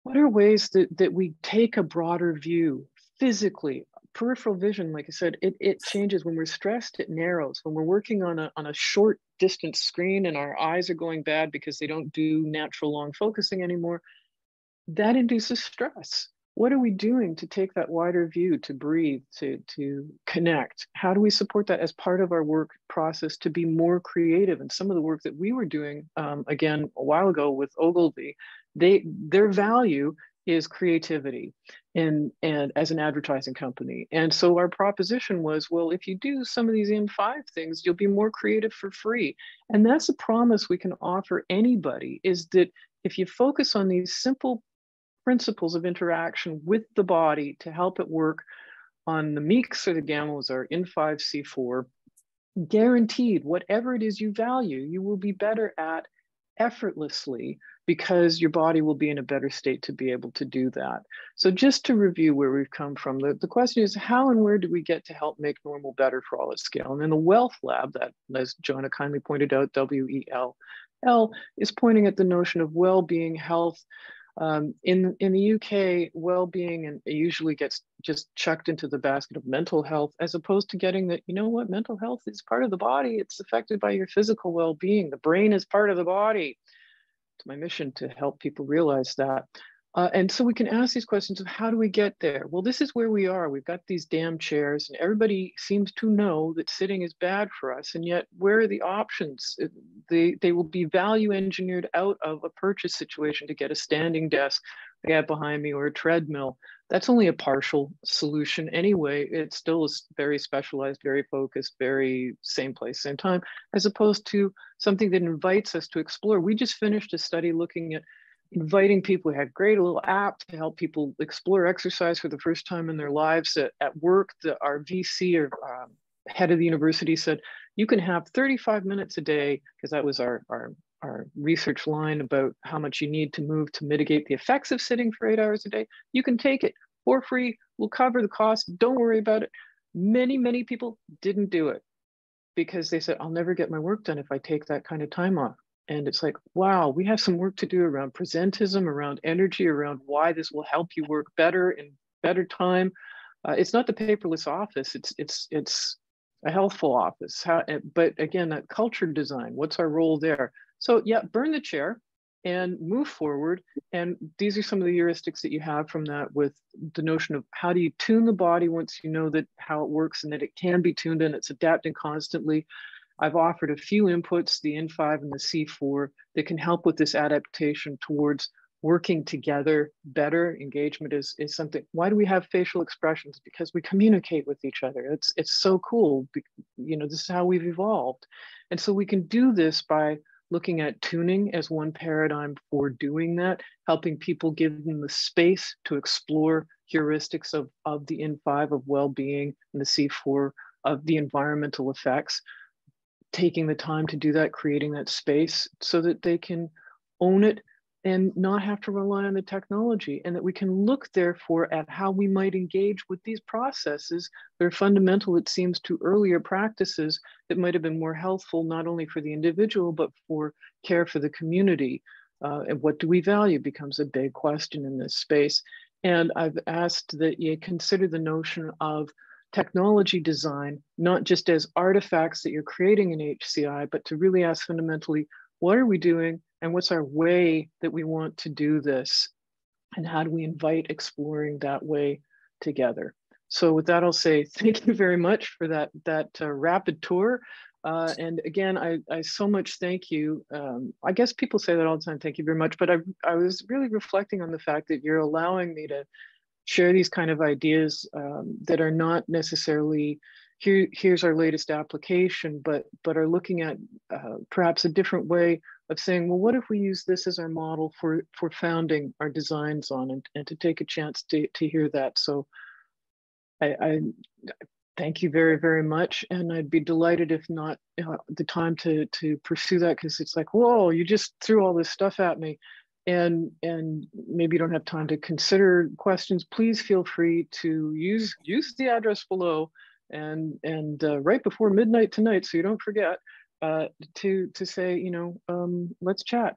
what are ways that, that we take a broader view physically peripheral vision like i said it, it changes when we're stressed it narrows when we're working on a, on a short distance screen and our eyes are going bad because they don't do natural long focusing anymore that induces stress. What are we doing to take that wider view to breathe to to connect? How do we support that as part of our work process to be more creative? And some of the work that we were doing um, again a while ago with ogilvy they their value is creativity and and as an advertising company. And so our proposition was well if you do some of these in5 things you'll be more creative for free. And that's a promise we can offer anybody is that if you focus on these simple principles of interaction with the body to help it work on the meeks or the gammas are N5C4, guaranteed whatever it is you value, you will be better at effortlessly because your body will be in a better state to be able to do that. So just to review where we've come from, the, the question is how and where do we get to help make normal better for all at scale? And then the WellthLab that, as Joanna kindly pointed out, W-E-L-L, is pointing at the notion of well-being, health, um, in, in the UK, well-being and usually gets just chucked into the basket of mental health, as opposed to getting that, you know what, mental health is part of the body. It's affected by your physical well-being. The brain is part of the body. My mission to help people realize that. Uh, and so we can ask these questions of how do we get there? Well, this is where we are. We've got these damn chairs, and everybody seems to know that sitting is bad for us. And yet, where are the options? They, they will be value engineered out of a purchase situation to get a standing desk yeah, behind me or a treadmill. That's only a partial solution anyway. It still is very specialized, very focused, very same place, same time, as opposed to something that invites us to explore. We just finished a study looking at inviting people. We had great little app to help people explore exercise for the first time in their lives. At, at work, the, our VC or um, head of the university said, you can have 35 minutes a day, because that was our, our, our research line about how much you need to move to mitigate the effects of sitting for eight hours a day. You can take it for free. We'll cover the cost. Don't worry about it. Many, many people didn't do it because they said, I'll never get my work done if I take that kind of time off. And it's like, wow, we have some work to do around presentism, around energy, around why this will help you work better in better time. Uh, it's not the paperless office. It's it's it's a healthful office. How, eh, but again, that culture design. What's our role there? So yeah, burn the chair and move forward. And these are some of the heuristics that you have from that with the notion of how do you tune the body once you know that how it works and that it can be tuned and it's adapting constantly. I've offered a few inputs, the in5 and the C4, that can help with this adaptation towards working together better. Engagement is, is something, why do we have facial expressions? Because we communicate with each other. It's, it's so cool. You know, this is how we've evolved. And so we can do this by looking at tuning as one paradigm for doing that, helping people give them the space to explore heuristics of, of the in5 of well-being and the C4 of the environmental effects taking the time to do that, creating that space so that they can own it and not have to rely on the technology and that we can look therefore at how we might engage with these processes that are fundamental it seems to earlier practices that might have been more healthful not only for the individual but for care for the community. Uh, and what do we value becomes a big question in this space. And i've asked that you consider the notion of technology design, not just as artifacts that you're creating in HCI, but to really ask fundamentally, what are we doing and what's our way that we want to do this? And how do we invite exploring that way together? So with that, I'll say thank you very much for that, that uh, rapid tour. Uh, and again, I, I so much thank you. Um, I guess people say that all the time, thank you very much, but I, I was really reflecting on the fact that you're allowing me to share these kind of ideas um, that are not necessarily here here's our latest application but but are looking at uh, perhaps a different way of saying well what if we use this as our model for for founding our designs on and, and to take a chance to to hear that? So I, I thank you very very much and i'd be delighted if not uh, the time to to pursue that because it's like whoa you just threw all this stuff at me. And and maybe you don't have time to consider questions, please feel free to use use the address below and and uh, right before midnight tonight, so you don't forget uh, to to say, you know, um, let's chat.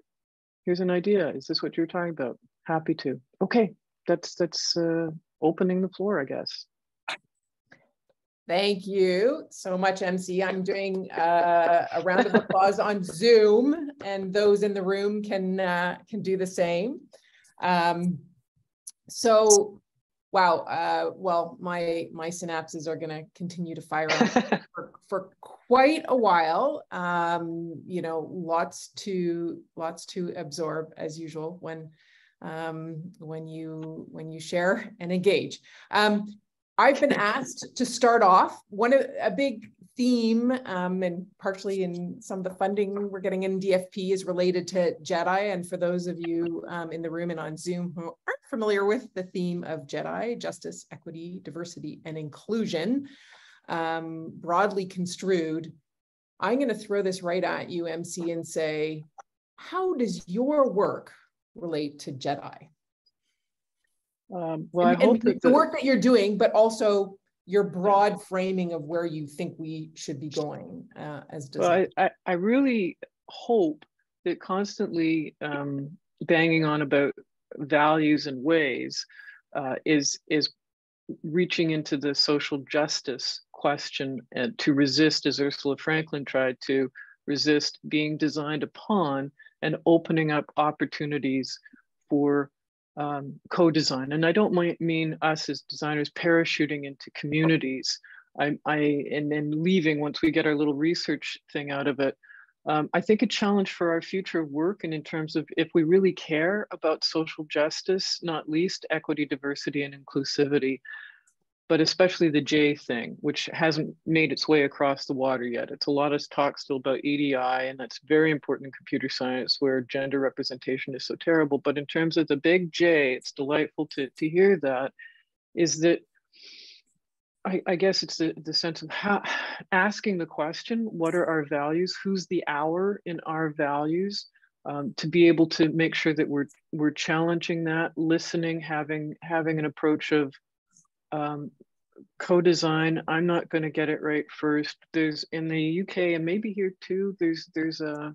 Here's an idea. Is this what you're talking about? Happy to. Okay, that's that's uh, opening the floor, I guess. Thank you so much, MC. I'm doing uh, a round of applause on Zoom, and those in the room can uh, can do the same. Um, so, wow. Uh, well, my my synapses are going to continue to fire for, for quite a while. Um, you know, lots to lots to absorb as usual when um, when you when you share and engage. Um, I've been asked to start off one of a big theme, um, and partially in some of the funding we're getting in DFP is related to Jedi. And for those of you um, in the room and on Zoom who aren't familiar with the theme of JEDI, justice, equity, diversity, and inclusion, um, broadly construed, I'm going to throw this right at you, MC, and say, how does your work relate to JEDI? Um, well, and, I hope the, the work that you're doing, but also your broad framing of where you think we should be going uh, as designers. Well, I, I, I, really hope that constantly um, banging on about values and ways uh, is is reaching into the social justice question and to resist, as Ursula Franklin tried to resist being designed upon and opening up opportunities for um, co-design. And I don't mean us as designers parachuting into communities. I, I and then leaving once we get our little research thing out of it. Um, I think a challenge for our future work and in terms of if we really care about social justice, not least equity, diversity, and inclusivity, but especially the J thing, which hasn't made its way across the water yet. It's a lot of talk still about EDI, and that's very important in computer science where gender representation is so terrible. But in terms of the big J, it's delightful to, to hear that, is that I, I guess it's the, the sense of how, asking the question, what are our values? Who's the hour in our values? Um, to be able to make sure that we're we're challenging that, listening, having having an approach of um, co-design i'm not going to get it right first there's in the uk and maybe here too there's there's a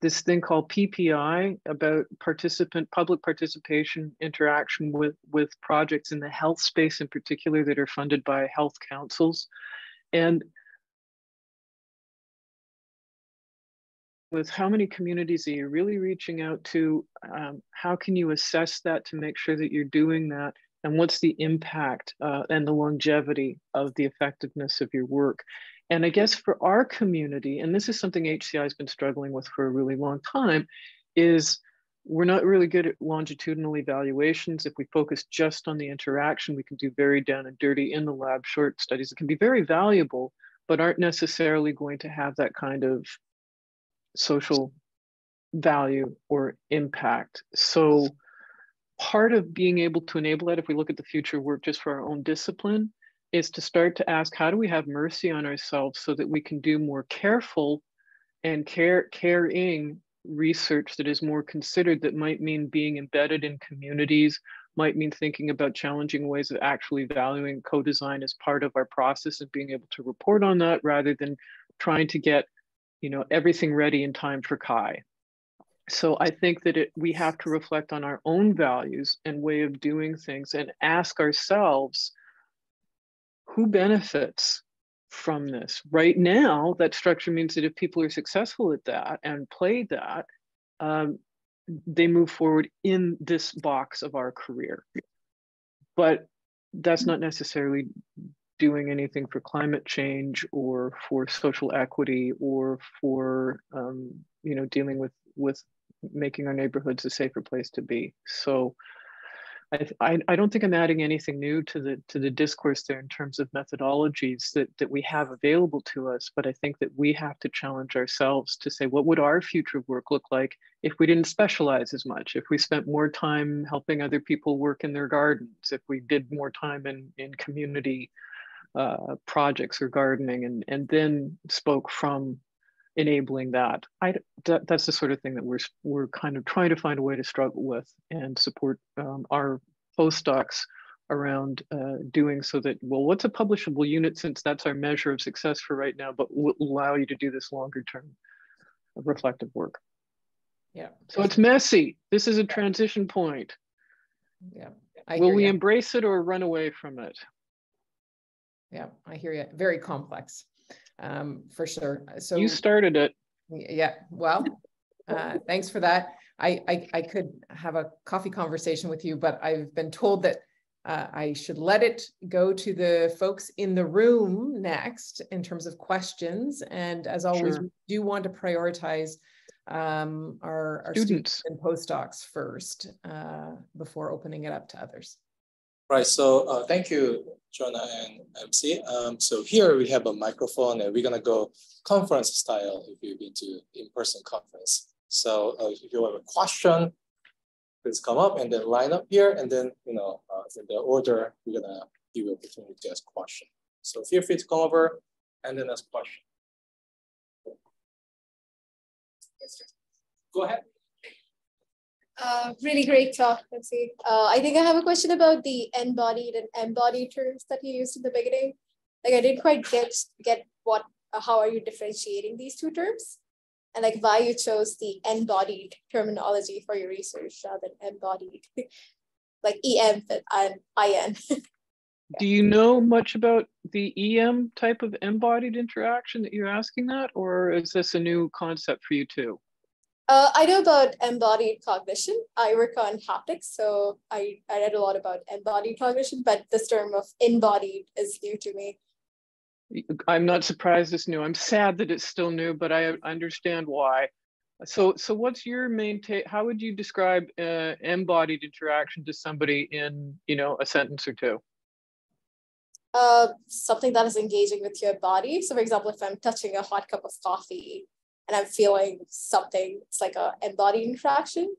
this thing called ppi about participant public participation interaction with with projects in the health space in particular that are funded by health councils. And with how many communities are you really reaching out to um, how can you assess that to make sure that you're doing that? And what's the impact uh, and the longevity of the effectiveness of your work and i guess for our community and this is something hci has been struggling with for a really long time is we're not really good at longitudinal evaluations. If we focus just on the interaction we can do very down and dirty in the lab. Short studies that can be very valuable but aren't necessarily going to have that kind of social value or impact. So part of being able to enable that, if we look at the future work just for our own discipline, is to start to ask how do we have mercy on ourselves so that we can do more careful and care caring research that is more considered that might mean being embedded in communities might mean thinking about challenging ways of actually valuing co-design as part of our process and being able to report on that rather than trying to get you know everything ready in time for CHI. So I think that it, we have to reflect on our own values and way of doing things and ask ourselves who benefits from this. Right now, that structure means that if people are successful at that and play that, um, they move forward in this box of our career. But that's not necessarily doing anything for climate change or for social equity or for um, you know dealing with with making our neighborhoods a safer place to be. So I, I, don't think I'm adding anything new to the to the discourse there in terms of methodologies that, that we have available to us, but I think that we have to challenge ourselves to say, what would our future work look like if we didn't specialize as much, if we spent more time helping other people work in their gardens, if we did more time in, in community uh, projects or gardening and, and then spoke from enabling that. I, that, that's the sort of thing that we're, we're kind of trying to find a way to struggle with and support um, our postdocs around uh, doing so that, well, what's a publishable unit since that's our measure of success for right now, but will allow you to do this longer term reflective work. Yeah. So it's messy. This is a transition point. Yeah. I will we you. embrace it or run away from it? Yeah, I hear you. Very complex um, for sure. So you started it. Yeah. Well, uh, thanks for that. I, I, I could have a coffee conversation with you, but I've been told that uh, I should let it go to the folks in the room next in terms of questions. And as always, sure. we do want to prioritize um, our, our students. students. and postdocs first uh, before opening it up to others. Right, so uh, thank you, Jonah and MC. Um, so here we have a microphone and we're gonna go conference style if you've been to in-person conference. So uh, if you have a question, please come up and then line up here. And then, you know, uh, in the order, we're gonna give you opportunity to ask question. So feel free to come over and then ask question. Go ahead. Uh, really great talk, Let's see. Uh, I think I have a question about the embodied and embodied terms that you used in the beginning. Like I didn't quite get get what uh, how are you differentiating these two terms, and like why you chose the inbodied terminology for your research rather than embodied, like em and in. Do you know much about the EM type of embodied interaction that you're asking that, or is this a new concept for you too? Uh, I know about embodied cognition. I work on haptics, so I, I read a lot about embodied cognition, but this term of inbodied is new to me. I'm not surprised it's new. I'm sad that it's still new, but I understand why. So, so what's your main take? How would you describe uh, embodied interaction to somebody in, you know, a sentence or two? Uh, something that is engaging with your body. So, for example, if I'm touching a hot cup of coffee, and I'm feeling something, it's like a embodied interaction.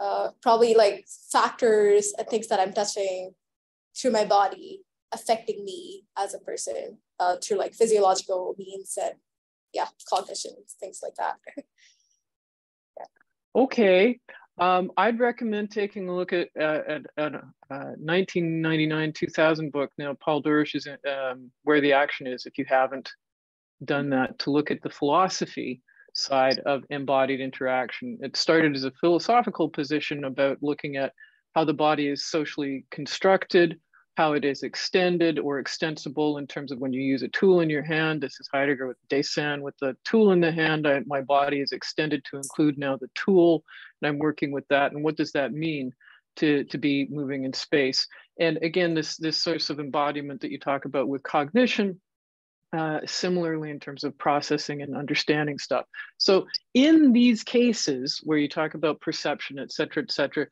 Uh, probably like factors and things that I'm touching through my body affecting me as a person uh, through like physiological means and yeah, cognition, things like that. yeah. Okay. Um, I'd recommend taking a look at, uh, at, at a, uh, 1999 2000 book. Now, Paul Dourish's um, Where the Action Is, if you haven't done that to look at the philosophy side of embodied interaction. It started as a philosophical position about looking at how the body is socially constructed, how it is extended or extensible in terms of when you use a tool in your hand. This is Heidegger with Dasein with the tool in the hand. I, my body is extended to include now the tool, and I'm working with that. And what does that mean to, to be moving in space? And again, this, this source of embodiment that you talk about with cognition uh, similarly in terms of processing and understanding stuff. So in these cases where you talk about perception, et cetera, et cetera,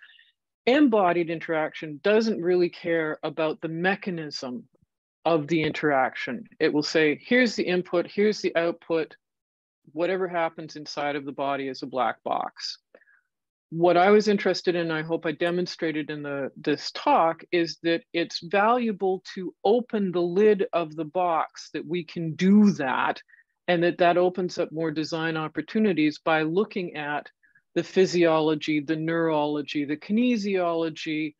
embodied interaction doesn't really care about the mechanism of the interaction. It will say, here's the input, here's the output, whatever happens inside of the body is a black box what I was interested in, I hope I demonstrated in the this talk, is that it's valuable to open the lid of the box, that we can do that, and that that opens up more design opportunities by looking at the physiology, the neurology, the kinesiology,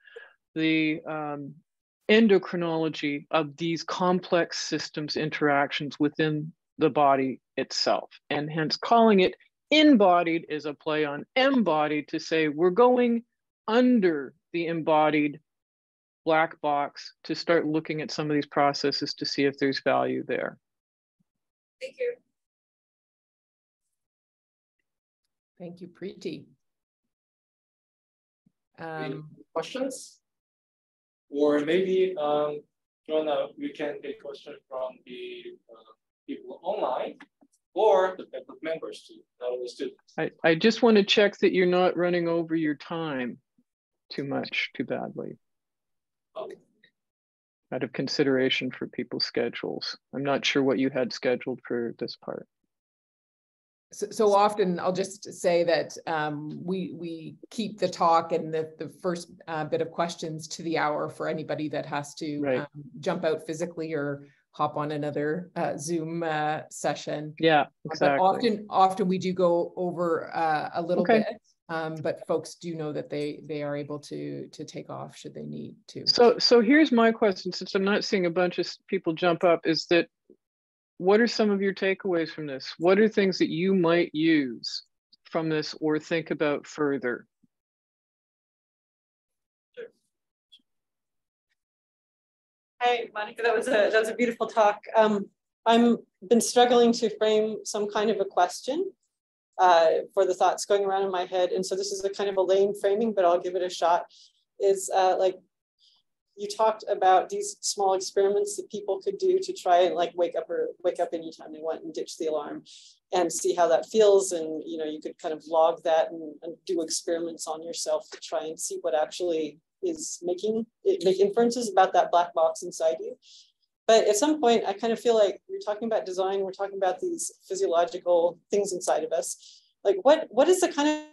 the um, endocrinology of these complex systems interactions within the body itself, and hence calling it inbodied is a play on embodied to say we're going under the embodied black box to start looking at some of these processes to see if there's value there. Thank you. Thank you, Preeti. Um, questions? Or maybe, um, Jonah, we can take questions from the uh, people online or the faculty members too, not only students. I, I just want to check that you're not running over your time too much, too badly. Okay. Out of consideration for people's schedules. I'm not sure what you had scheduled for this part. So, so often I'll just say that um, we we keep the talk and the, the first uh, bit of questions to the hour for anybody that has to right. um, jump out physically or hop on another uh, Zoom uh, session. Yeah, exactly. But often, often we do go over uh, a little okay. bit, um, but folks do know that they they are able to to take off should they need to. So, so here's my question: since I'm not seeing a bunch of people jump up, is that what are some of your takeaways from this? What are things that you might use from this or think about further? Hi, Monica. That was a that was a beautiful talk. Um, I'm been struggling to frame some kind of a question uh, for the thoughts going around in my head, and so this is a kind of a lame framing, but I'll give it a shot. Is uh, like you talked about these small experiments that people could do to try and like wake up or wake up anytime they want and ditch the alarm and see how that feels and you know you could kind of log that and, and do experiments on yourself to try and see what actually is making it make inferences about that black box inside you. But at some point, I kind of feel like we're talking about design, we're talking about these physiological things inside of us. Like what what is the kind of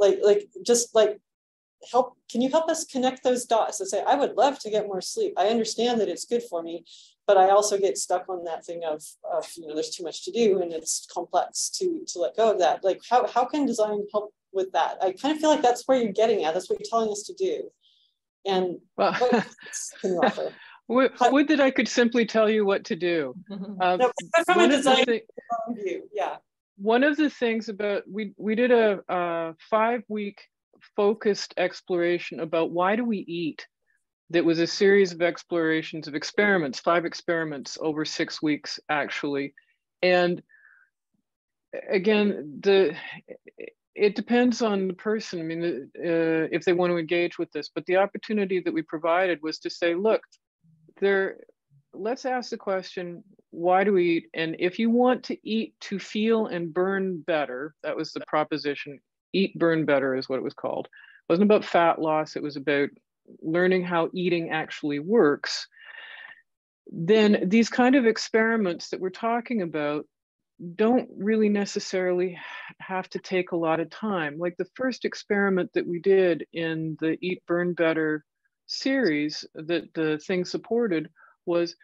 like like just like help can you help us connect those dots and say i would love to get more sleep i understand that it's good for me but i also get stuck on that thing of, of you know there's too much to do and it's complex to to let go of that like how, how can design help with that i kind of feel like that's where you're getting at that's what you're telling us to do and well, what can you offer would, would that I could simply tell you what to do. Mm-hmm. Um, no, from a design view, yeah. One of the things about we we did a, a five week focused exploration about why do we eat that was a series of explorations of experiments, five experiments over six weeks actually. And again, the it depends on the person. I mean, uh, if they want to engage with this, but the opportunity that we provided was to say, look, there, let's ask the question, why do we eat? And if you want to eat to feel and burn better, that was the proposition Eat Burn Better is what it was called. It wasn't about fat loss, it was about learning how eating actually works. Then these kind of experiments that we're talking about don't really necessarily have to take a lot of time. Like the first experiment that we did in the Eat Burn Better series that the thing supported was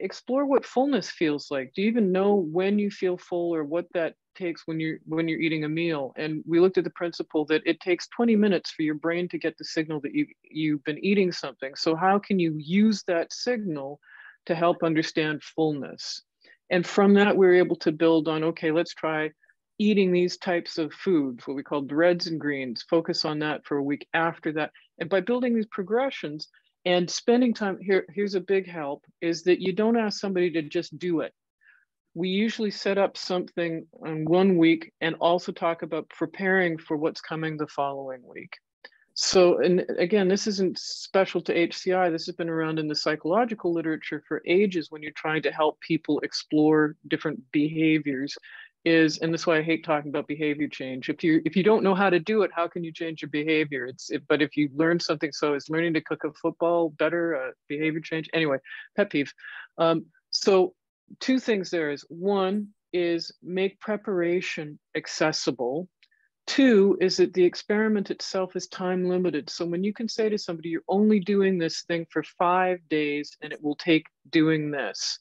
explore what fullness feels like. Do you even know when you feel full or what that takes when you're when you're eating a meal? And we looked at the principle that it takes 20 minutes for your brain to get the signal that you you've been eating something. So how can you use that signal to help understand fullness? And from that, we are able to build on, okay, let's try eating these types of foods, what we call reds and greens, focus on that for a week after that. And by building these progressions, and spending time here, here's a big help is that you don't ask somebody to just do it. We usually set up something on one week and also talk about preparing for what's coming the following week. So, and again, this isn't special to HCI. This has been around in the psychological literature for ages when you're trying to help people explore different behaviors is and that's why i hate talking about behavior change. If you if you don't know how to do it how can you change your behavior? It's it, but if you learn something so is learning to cook a football better uh, behavior change? Anyway pet peeve. Um, so two things there is one is make preparation accessible two is that the experiment itself is time limited so when you can say to somebody you're only doing this thing for five days and it will take doing this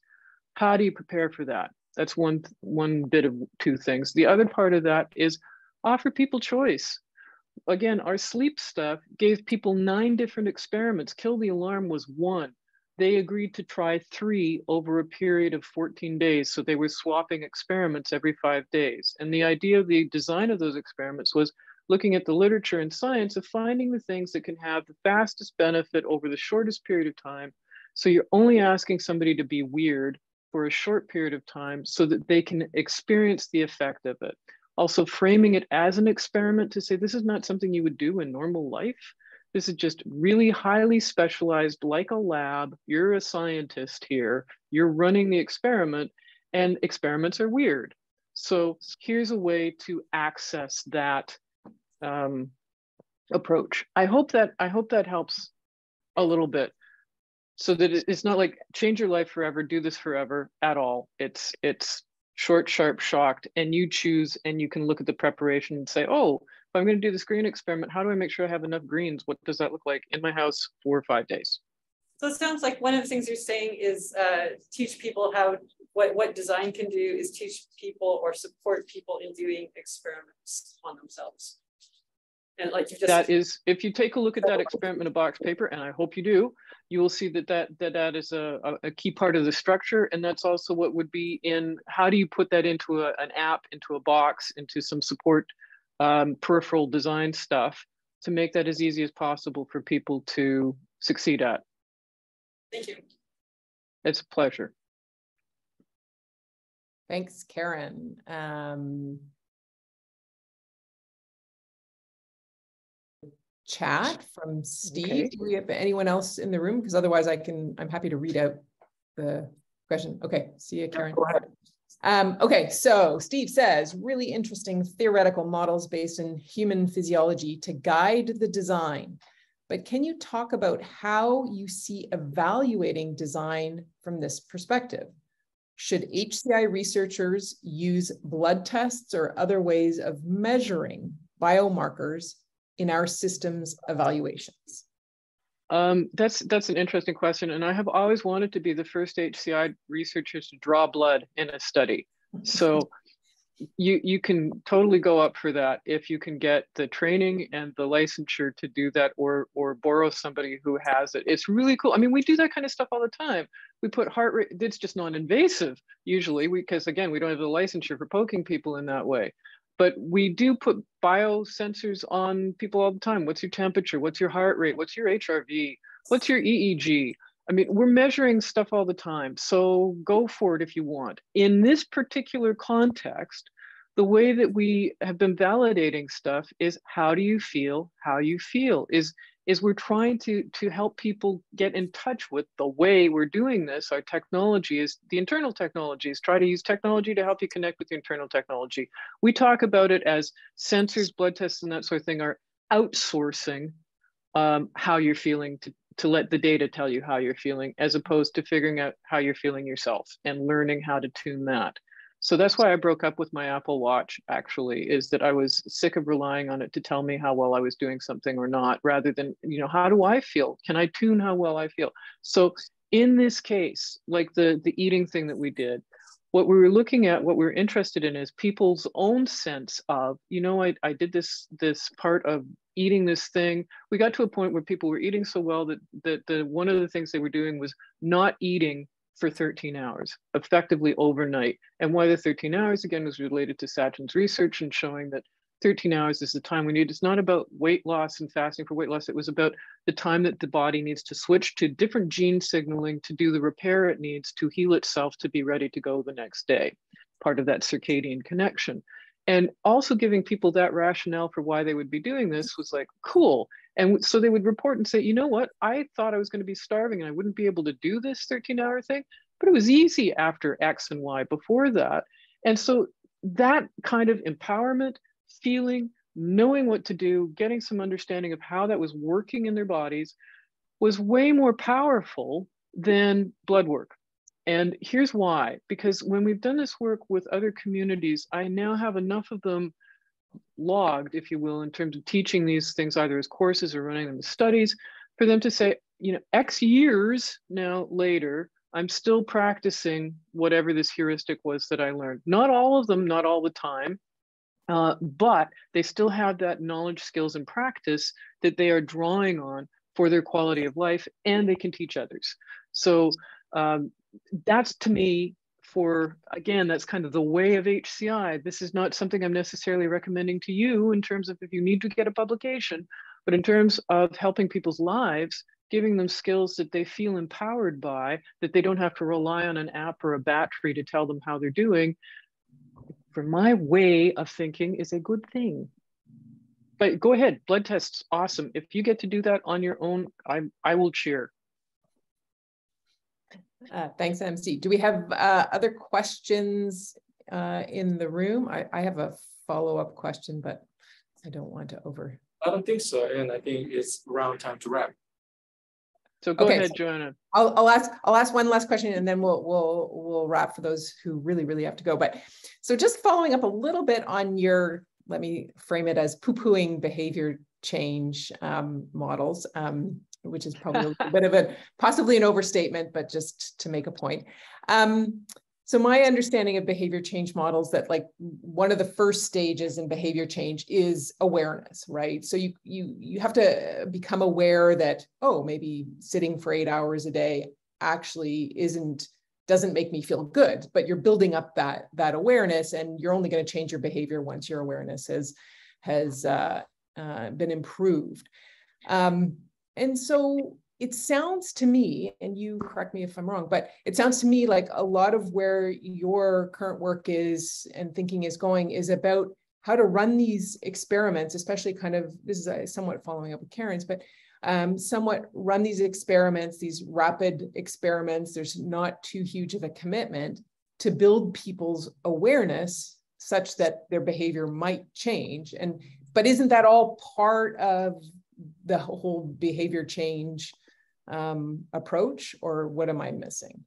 how do you prepare for that that's one one bit of two things. The other part of that is offer people choice. Again, our sleep stuff gave people nine different experiments. Kill the alarm was one. They agreed to try three over a period of 14 days. So they were swapping experiments every five days. And the idea of the design of those experiments was looking at the literature and science of finding the things that can have the fastest benefit over the shortest period of time. So you're only asking somebody to be weird for a short period of time so that they can experience the effect of it. Also framing it as an experiment to say, this is not something you would do in normal life. This is just really highly specialized, like a lab. You're a scientist here, you're running the experiment, and experiments are weird. So here's a way to access that um, approach. I hope that I hope that helps a little bit so that it's not like change your life forever do this forever at all it's it's short sharp shocked and you choose and you can look at the preparation and say oh if i'm going to do this green experiment how do i make sure i have enough greens? What does that look like in my house four or five days? So it sounds like one of the things you're saying is uh, teach people how what, what design can do is teach people or support people in doing experiments on themselves. And like you just that is if you take a look at that experiment in a box paper and i hope you do you will see that that that, that is a, a key part of the structure and that's also what would be in how do you put that into a, an app into a box into some support um, peripheral design stuff to make that as easy as possible for people to succeed at thank you it's a pleasure thanks karen um, chat from Steve. Okay. Do we have anyone else in the room? Because otherwise I can, I'm happy to read out the question. Okay, see you, Karen. Go ahead. Um, okay, so Steve says, really interesting theoretical models based in human physiology to guide the design. But can you talk about how you see evaluating design from this perspective? Should HCI researchers use blood tests or other ways of measuring biomarkers in our systems evaluations? Um, that's that's an interesting question, and I have always wanted to be the first HCI researchers to draw blood in a study. So you you can totally go up for that if you can get the training and the licensure to do that or or borrow somebody who has it. It's really cool. I mean we do that kind of stuff all the time. We put heart rate it's just non-invasive usually because again we don't have the licensure for poking people in that way but we do put biosensors on people all the time. What's your temperature? What's your heart rate? What's your hrv what's your eeg I mean, we're measuring stuff all the time, so go for it if you want. In this particular context, the way that we have been validating stuff is how do you feel, how you feel, is, is we're trying to, to help people get in touch with the way we're doing this. Our technology is the internal technologies, try to use technology to help you connect with the internal technology. We talk about it as sensors, blood tests, and that sort of thing are outsourcing um, how you're feeling to, to let the data tell you how you're feeling as opposed to figuring out how you're feeling yourself and learning how to tune that. So that's why I broke up with my Apple Watch actually is that I was sick of relying on it to tell me how well I was doing something or not rather than, you know, how do I feel? Can I tune how well I feel? So in this case, like the the eating thing that we did, what we were looking at, what we are interested in is people's own sense of, you know, I, I did this this part of eating this thing. We got to a point where people were eating so well that, that the, one of the things they were doing was not eating for 13 hours, effectively overnight. And why the 13 hours, again, was related to Satchin's research and showing that 13 hours is the time we need. It's not about weight loss and fasting for weight loss. It was about the time that the body needs to switch to different gene signaling to do the repair it needs to heal itself to be ready to go the next day, part of that circadian connection and also giving people that rationale for why they would be doing this was like cool and so they would report and say you know what? I thought i was going to be starving and i wouldn't be able to do this 13 hour thing but it was easy after x and y before that. And so that kind of empowerment feeling knowing what to do getting some understanding of how that was working in their bodies was way more powerful than blood work. And here's why, because when we've done this work with other communities, I now have enough of them logged, if you will, in terms of teaching these things either as courses or running them as studies, for them to say, you know, X years now later, I'm still practicing whatever this heuristic was that I learned. Not all of them, not all the time, uh, but they still have that knowledge, skills, and practice that they are drawing on for their quality of life, and they can teach others. So um, that's to me for again that's kind of the way of hci this is not something i'm necessarily recommending to you in terms of if you need to get a publication but in terms of helping people's lives giving them skills that they feel empowered by that they don't have to rely on an app or a battery to tell them how they're doing. For my way of thinking is a good thing. But go ahead blood tests awesome. If you get to do that on your own i i will cheer uh, thanks, MC. Do we have uh, other questions uh, in the room? I, I have a follow-up question, but I don't want to over. I don't think so, and I think it's around time to wrap. So go okay, ahead, so Joanna. I'll, I'll ask I'll ask one last question and then we'll we'll we'll wrap for those who really really have to go. But so just following up a little bit on your let me frame it as poo-pooing behavior change um, models. Um, which is probably a bit of a possibly an overstatement, but just to make a point. Um, so my understanding of behavior change models that like one of the first stages in behavior change is awareness, right? So you you you have to become aware that oh maybe sitting for eight hours a day actually isn't doesn't make me feel good, but you're building up that that awareness, and you're only going to change your behavior once your awareness has has uh, uh, been improved. Um, and so it sounds to me, and you correct me if I'm wrong, but it sounds to me like a lot of where your current work is and thinking is going is about how to run these experiments, especially kind of this is a, somewhat following up with Karen's, but um, somewhat run these experiments, these rapid experiments. There's not too huge of a commitment to build people's awareness such that their behavior might change. And but isn't that all part of the whole behavior change um, approach, or what am I missing?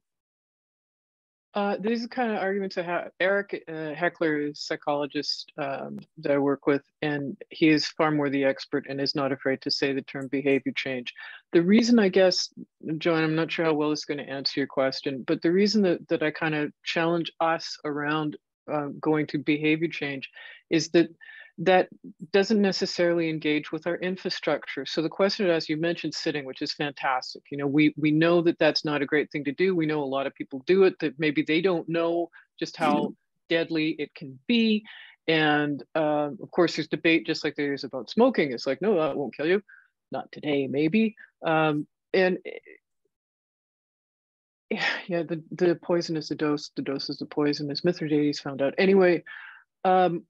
Uh, these are kind of arguments I have. Eric uh, Hekler is psychologist um, that I work with, and he is far more the expert and is not afraid to say the term behavior change. The reason, I guess, Joanne, I'm not sure how well is going to answer your question, but the reason that, that I kind of challenge us around uh, going to behavior change is that that doesn't necessarily engage with our infrastructure. So the question as you mentioned sitting, which is fantastic. You know, we we know that that's not a great thing to do. We know a lot of people do it that maybe they don't know just how mm-hmm. deadly it can be. And uh, of course, there's debate just like there is about smoking. It's like, no, that won't kill you. Not today, maybe. Um, and yeah, the, the poison is the dose, the dose is the poison, as Mithridates found out. Anyway, um,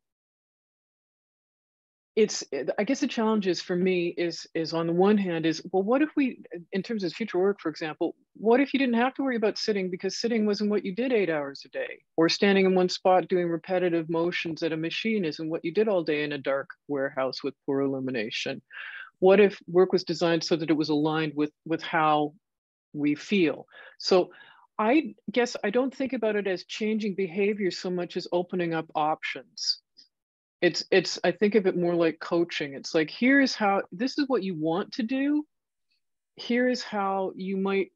it's eh, i guess the challenge is for me is is on the one hand is well what if we in terms of future work for example what if you didn't have to worry about sitting because sitting wasn't what you did eight hours a day or standing in one spot doing repetitive motions at a machine isn't what you did all day in a dark warehouse with poor illumination? What if work was designed so that it was aligned with with how we feel? So i guess i don't think about it as changing behavior so much as opening up options it's it's i think of it more like coaching. It's like here's how this is what you want to do. Here is how you might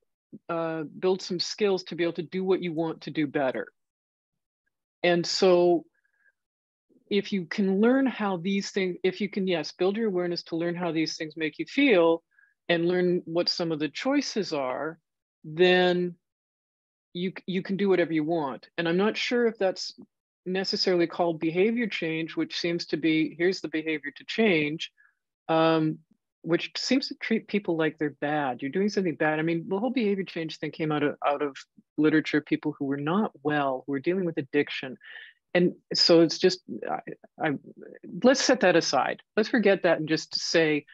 uh, build some skills to be able to do what you want to do better. And so if you can learn how these things if you can yes build your awareness to learn how these things make you feel and learn what some of the choices are then you you can do whatever you want. And i'm not sure if that's necessarily called behavior change, which seems to be here's the behavior to change, um, which seems to treat people like they're bad. You're doing something bad. I mean, the whole behavior change thing came out of out of literature. People who were not well, who were dealing with addiction, and so it's just I, I let's set that aside. Let's forget that and just say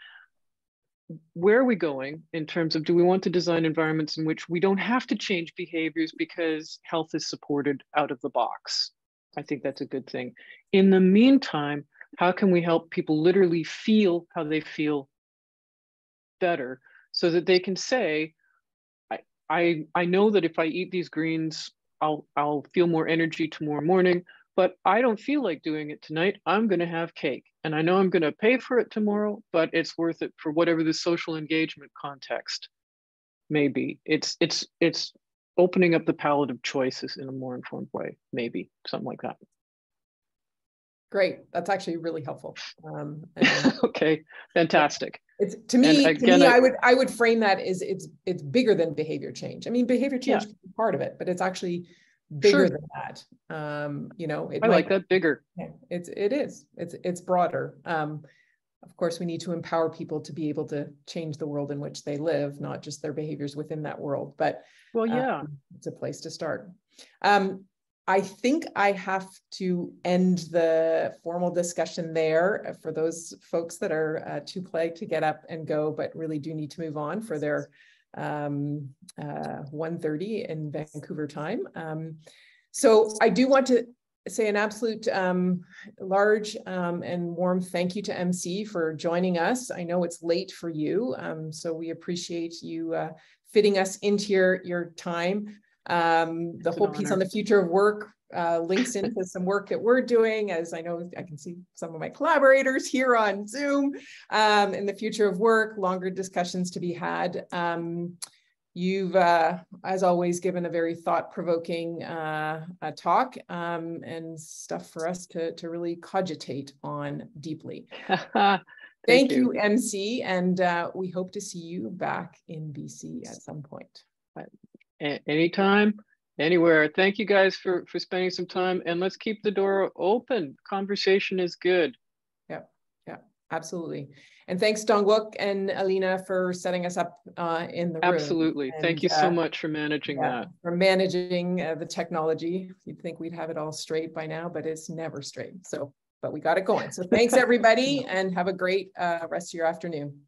where are we going in terms of do we want to design environments in which we don't have to change behaviors because health is supported out of the box I think that's a good thing. In the meantime, how can we help people literally feel how they feel better so that they can say, I, I, I know that if I eat these greens, I'll, I'll feel more energy tomorrow morning, but I don't feel like doing it tonight. I'm going to have cake. And I know I'm going to pay for it tomorrow, but it's worth it for whatever the social engagement context may be. It's, it's, it's opening up the palette of choices in a more informed way, maybe something like that. Great, that's actually really helpful. Um, okay, fantastic. It's to me, again, to me I, I, would I would frame that as it's it's bigger than behavior change. I mean, behavior change yeah. is part of it, but it's actually bigger sure. than that. Um, you know, I might, like that bigger. Yeah, it's it is. It's it's broader. Um, of course, we need to empower people to be able to change the world in which they live, not just their behaviors within that world. But well, yeah, um, it's a place to start. Um, I think I have to end the formal discussion there for those folks that are uh, too plagued to get up and go, but really do need to move on for their um, uh, 1.30 in Vancouver time. Um, so I do want to say an absolute um, large um, and warm thank you to MC for joining us. I know it's late for you, um, so we appreciate you uh, fitting us into your, your time. Um, the whole piece on the future of work uh, links into some work that we're doing, as I know I can see some of my collaborators here on Zoom um, in the future of work, longer discussions to be had. You've, uh, as always, given a very thought-provoking uh, talk um, and stuff for us to, to really cogitate on deeply. Thank, Thank you. you. MC, and uh, we hope to see you back in BC at some point. Anytime, anywhere. Thank you guys for, for spending some time, and let's keep the door open. Conversation is good. Absolutely. And thanks, Dongwook and Alina, for setting us up uh, in the room. Absolutely. And, Thank you so uh, much for managing yeah, that. For managing uh, the technology. You'd think we'd have it all straight by now, but it's never straight. So, but we got it going. So thanks, everybody, and have a great uh, rest of your afternoon.